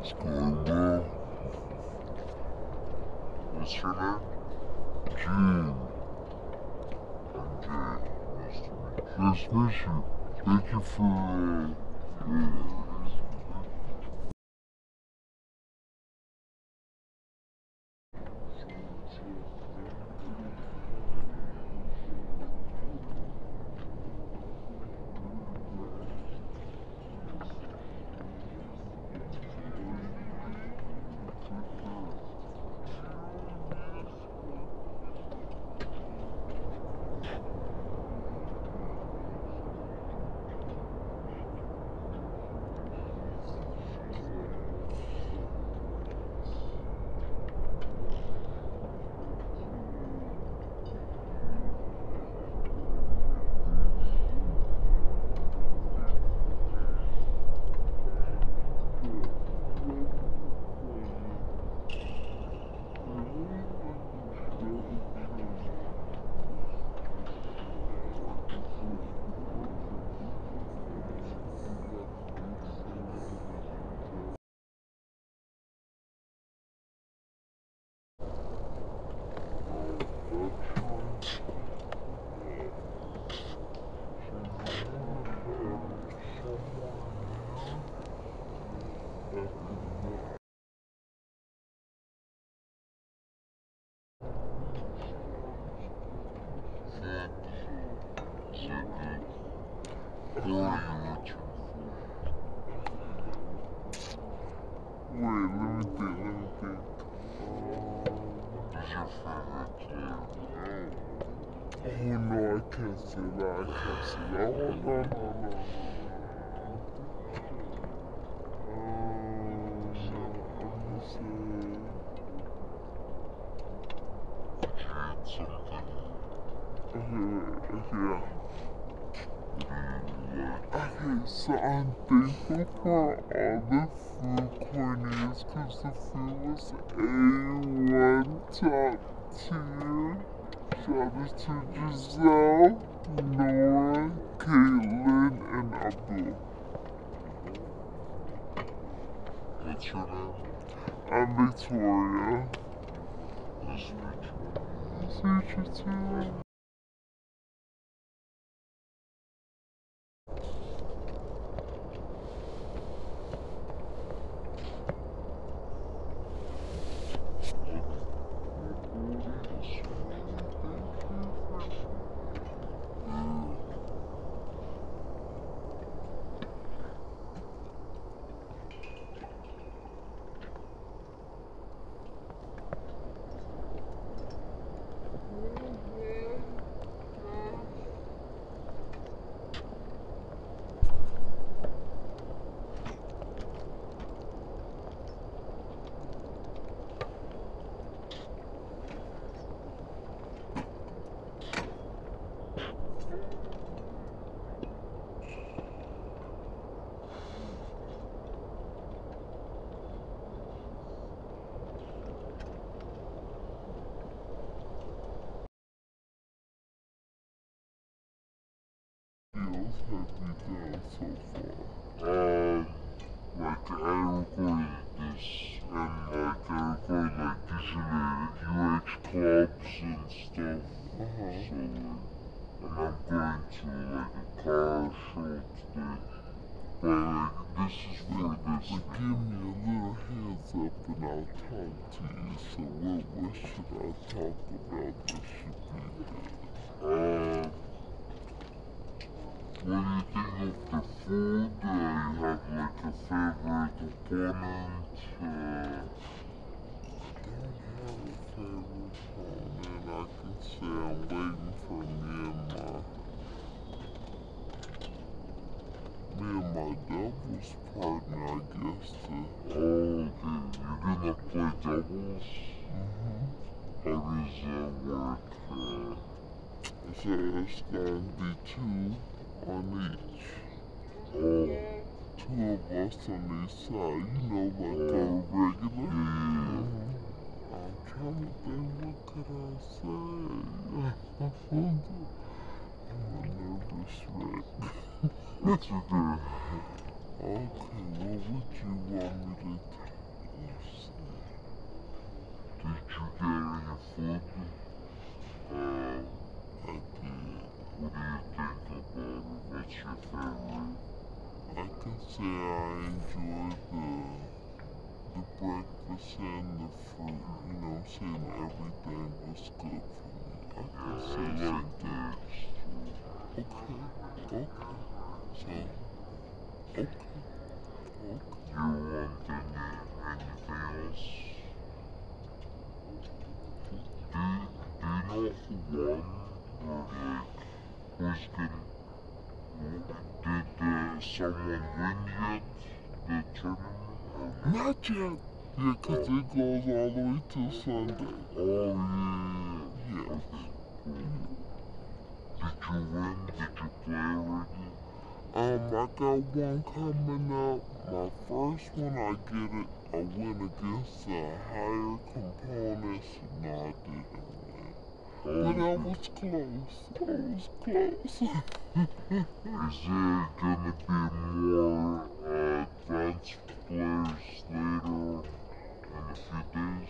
It's going well. What's your name? Gene. I'm Jay. Nice to meet you. Nice to meet you. Thank you for, uh, yeah. Okay, okay. So I'm thankful for all the food corners because the food was A1 top tier. Shout out to Giselle, Nora, Caitlin, and Abdul. What's your name? I'm Victoria. Nice to meet you too. videos have you done so far? Um, like I recorded this, and like I recorded like usually UH clubs and stuff. Uh-huh. So like, and I'm going to like a car show today. But like, this is for this. But give me a little heads up and I'll talk to you. So what, what should I talk about that should be good? Uh, what do you think of the food? Uh, you have like a favorite opponent? Uh, don't have a favorite opponent. I can say I'm waiting for Myanmar. Me and my doubles partner, I guess, to. oh, okay. You're gonna play doubles? Mm-hmm. How does that work? Uh, So it's gonna be two on each. oh, Two of us on each side, you know, like a regular. yeah. I'm trying to think, what could I say? I'm a nervous wreck. That's okay. Okay, what you want me to say? Did you get any food? Uh, I did. what do you think about it? What's your favorite? I can say I enjoyed the the breakfast and the fruit. You know, I'm saying everything was good for me. I can say I like something. Okay, okay. So, okay, okay. You want to any, anything else? Do do you know who won? Or like, who's gonna, did uh, someone win yet? The tournament? Not? Yet. Yeah, 'cause it goes all the way till Sunday. Oh yeah. Yes. Okay, cool. Did you win? Did you play already? Um, I got one coming up. My first one, I get it. I win against a higher component. No, I win. Oh, was close. Was close. Is there gonna be more uh, advanced players later in a few days?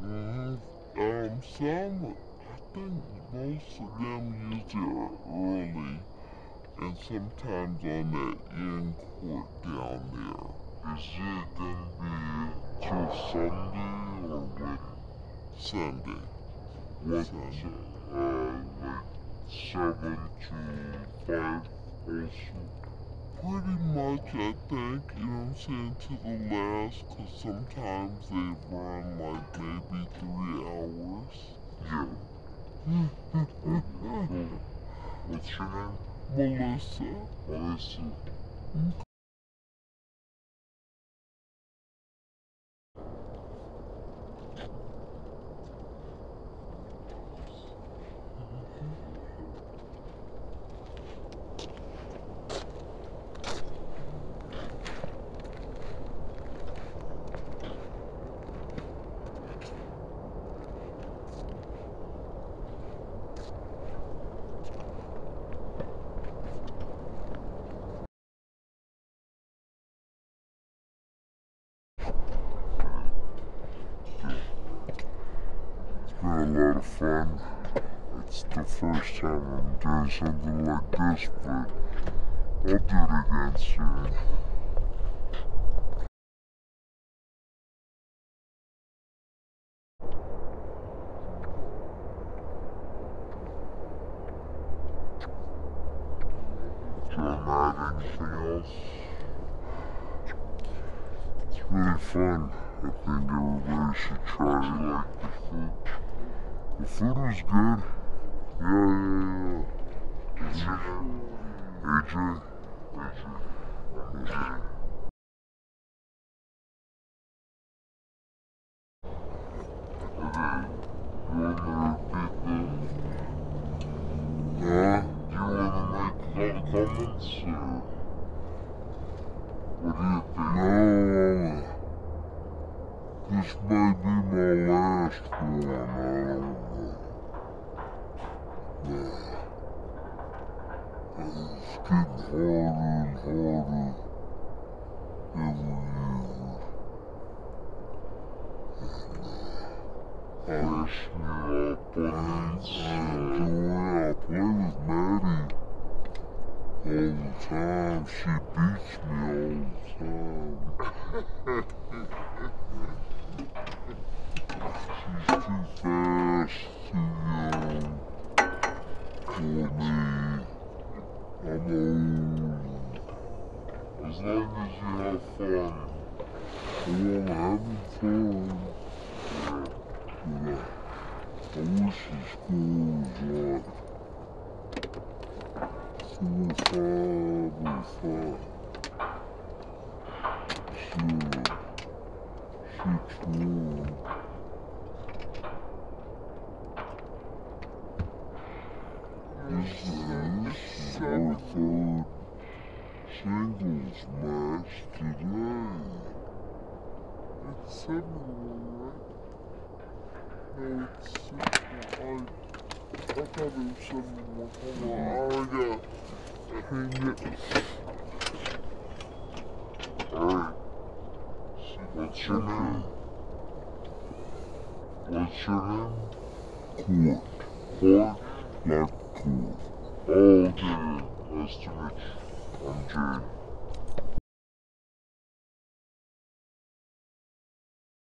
hmm Um, some, I think most of them usually are early, and sometimes on that end court down there. Is it gonna be till Sunday or when? Sunday. What? Sunday. Uh, like seven to five also. Pretty much, I think, you know what I'm saying, to the last, because sometimes they run like maybe three hours. Yeah. What's your name? Melissa. Melissa. It's been a lot of fun. It's the first time I'm doing something like this, but I'll do it again soon. Do you want anything else? It's really fun. I think everybody should try it like the food. The food was good. Yeah, yeah, yeah. What's your name? AJ? AJ. AJ.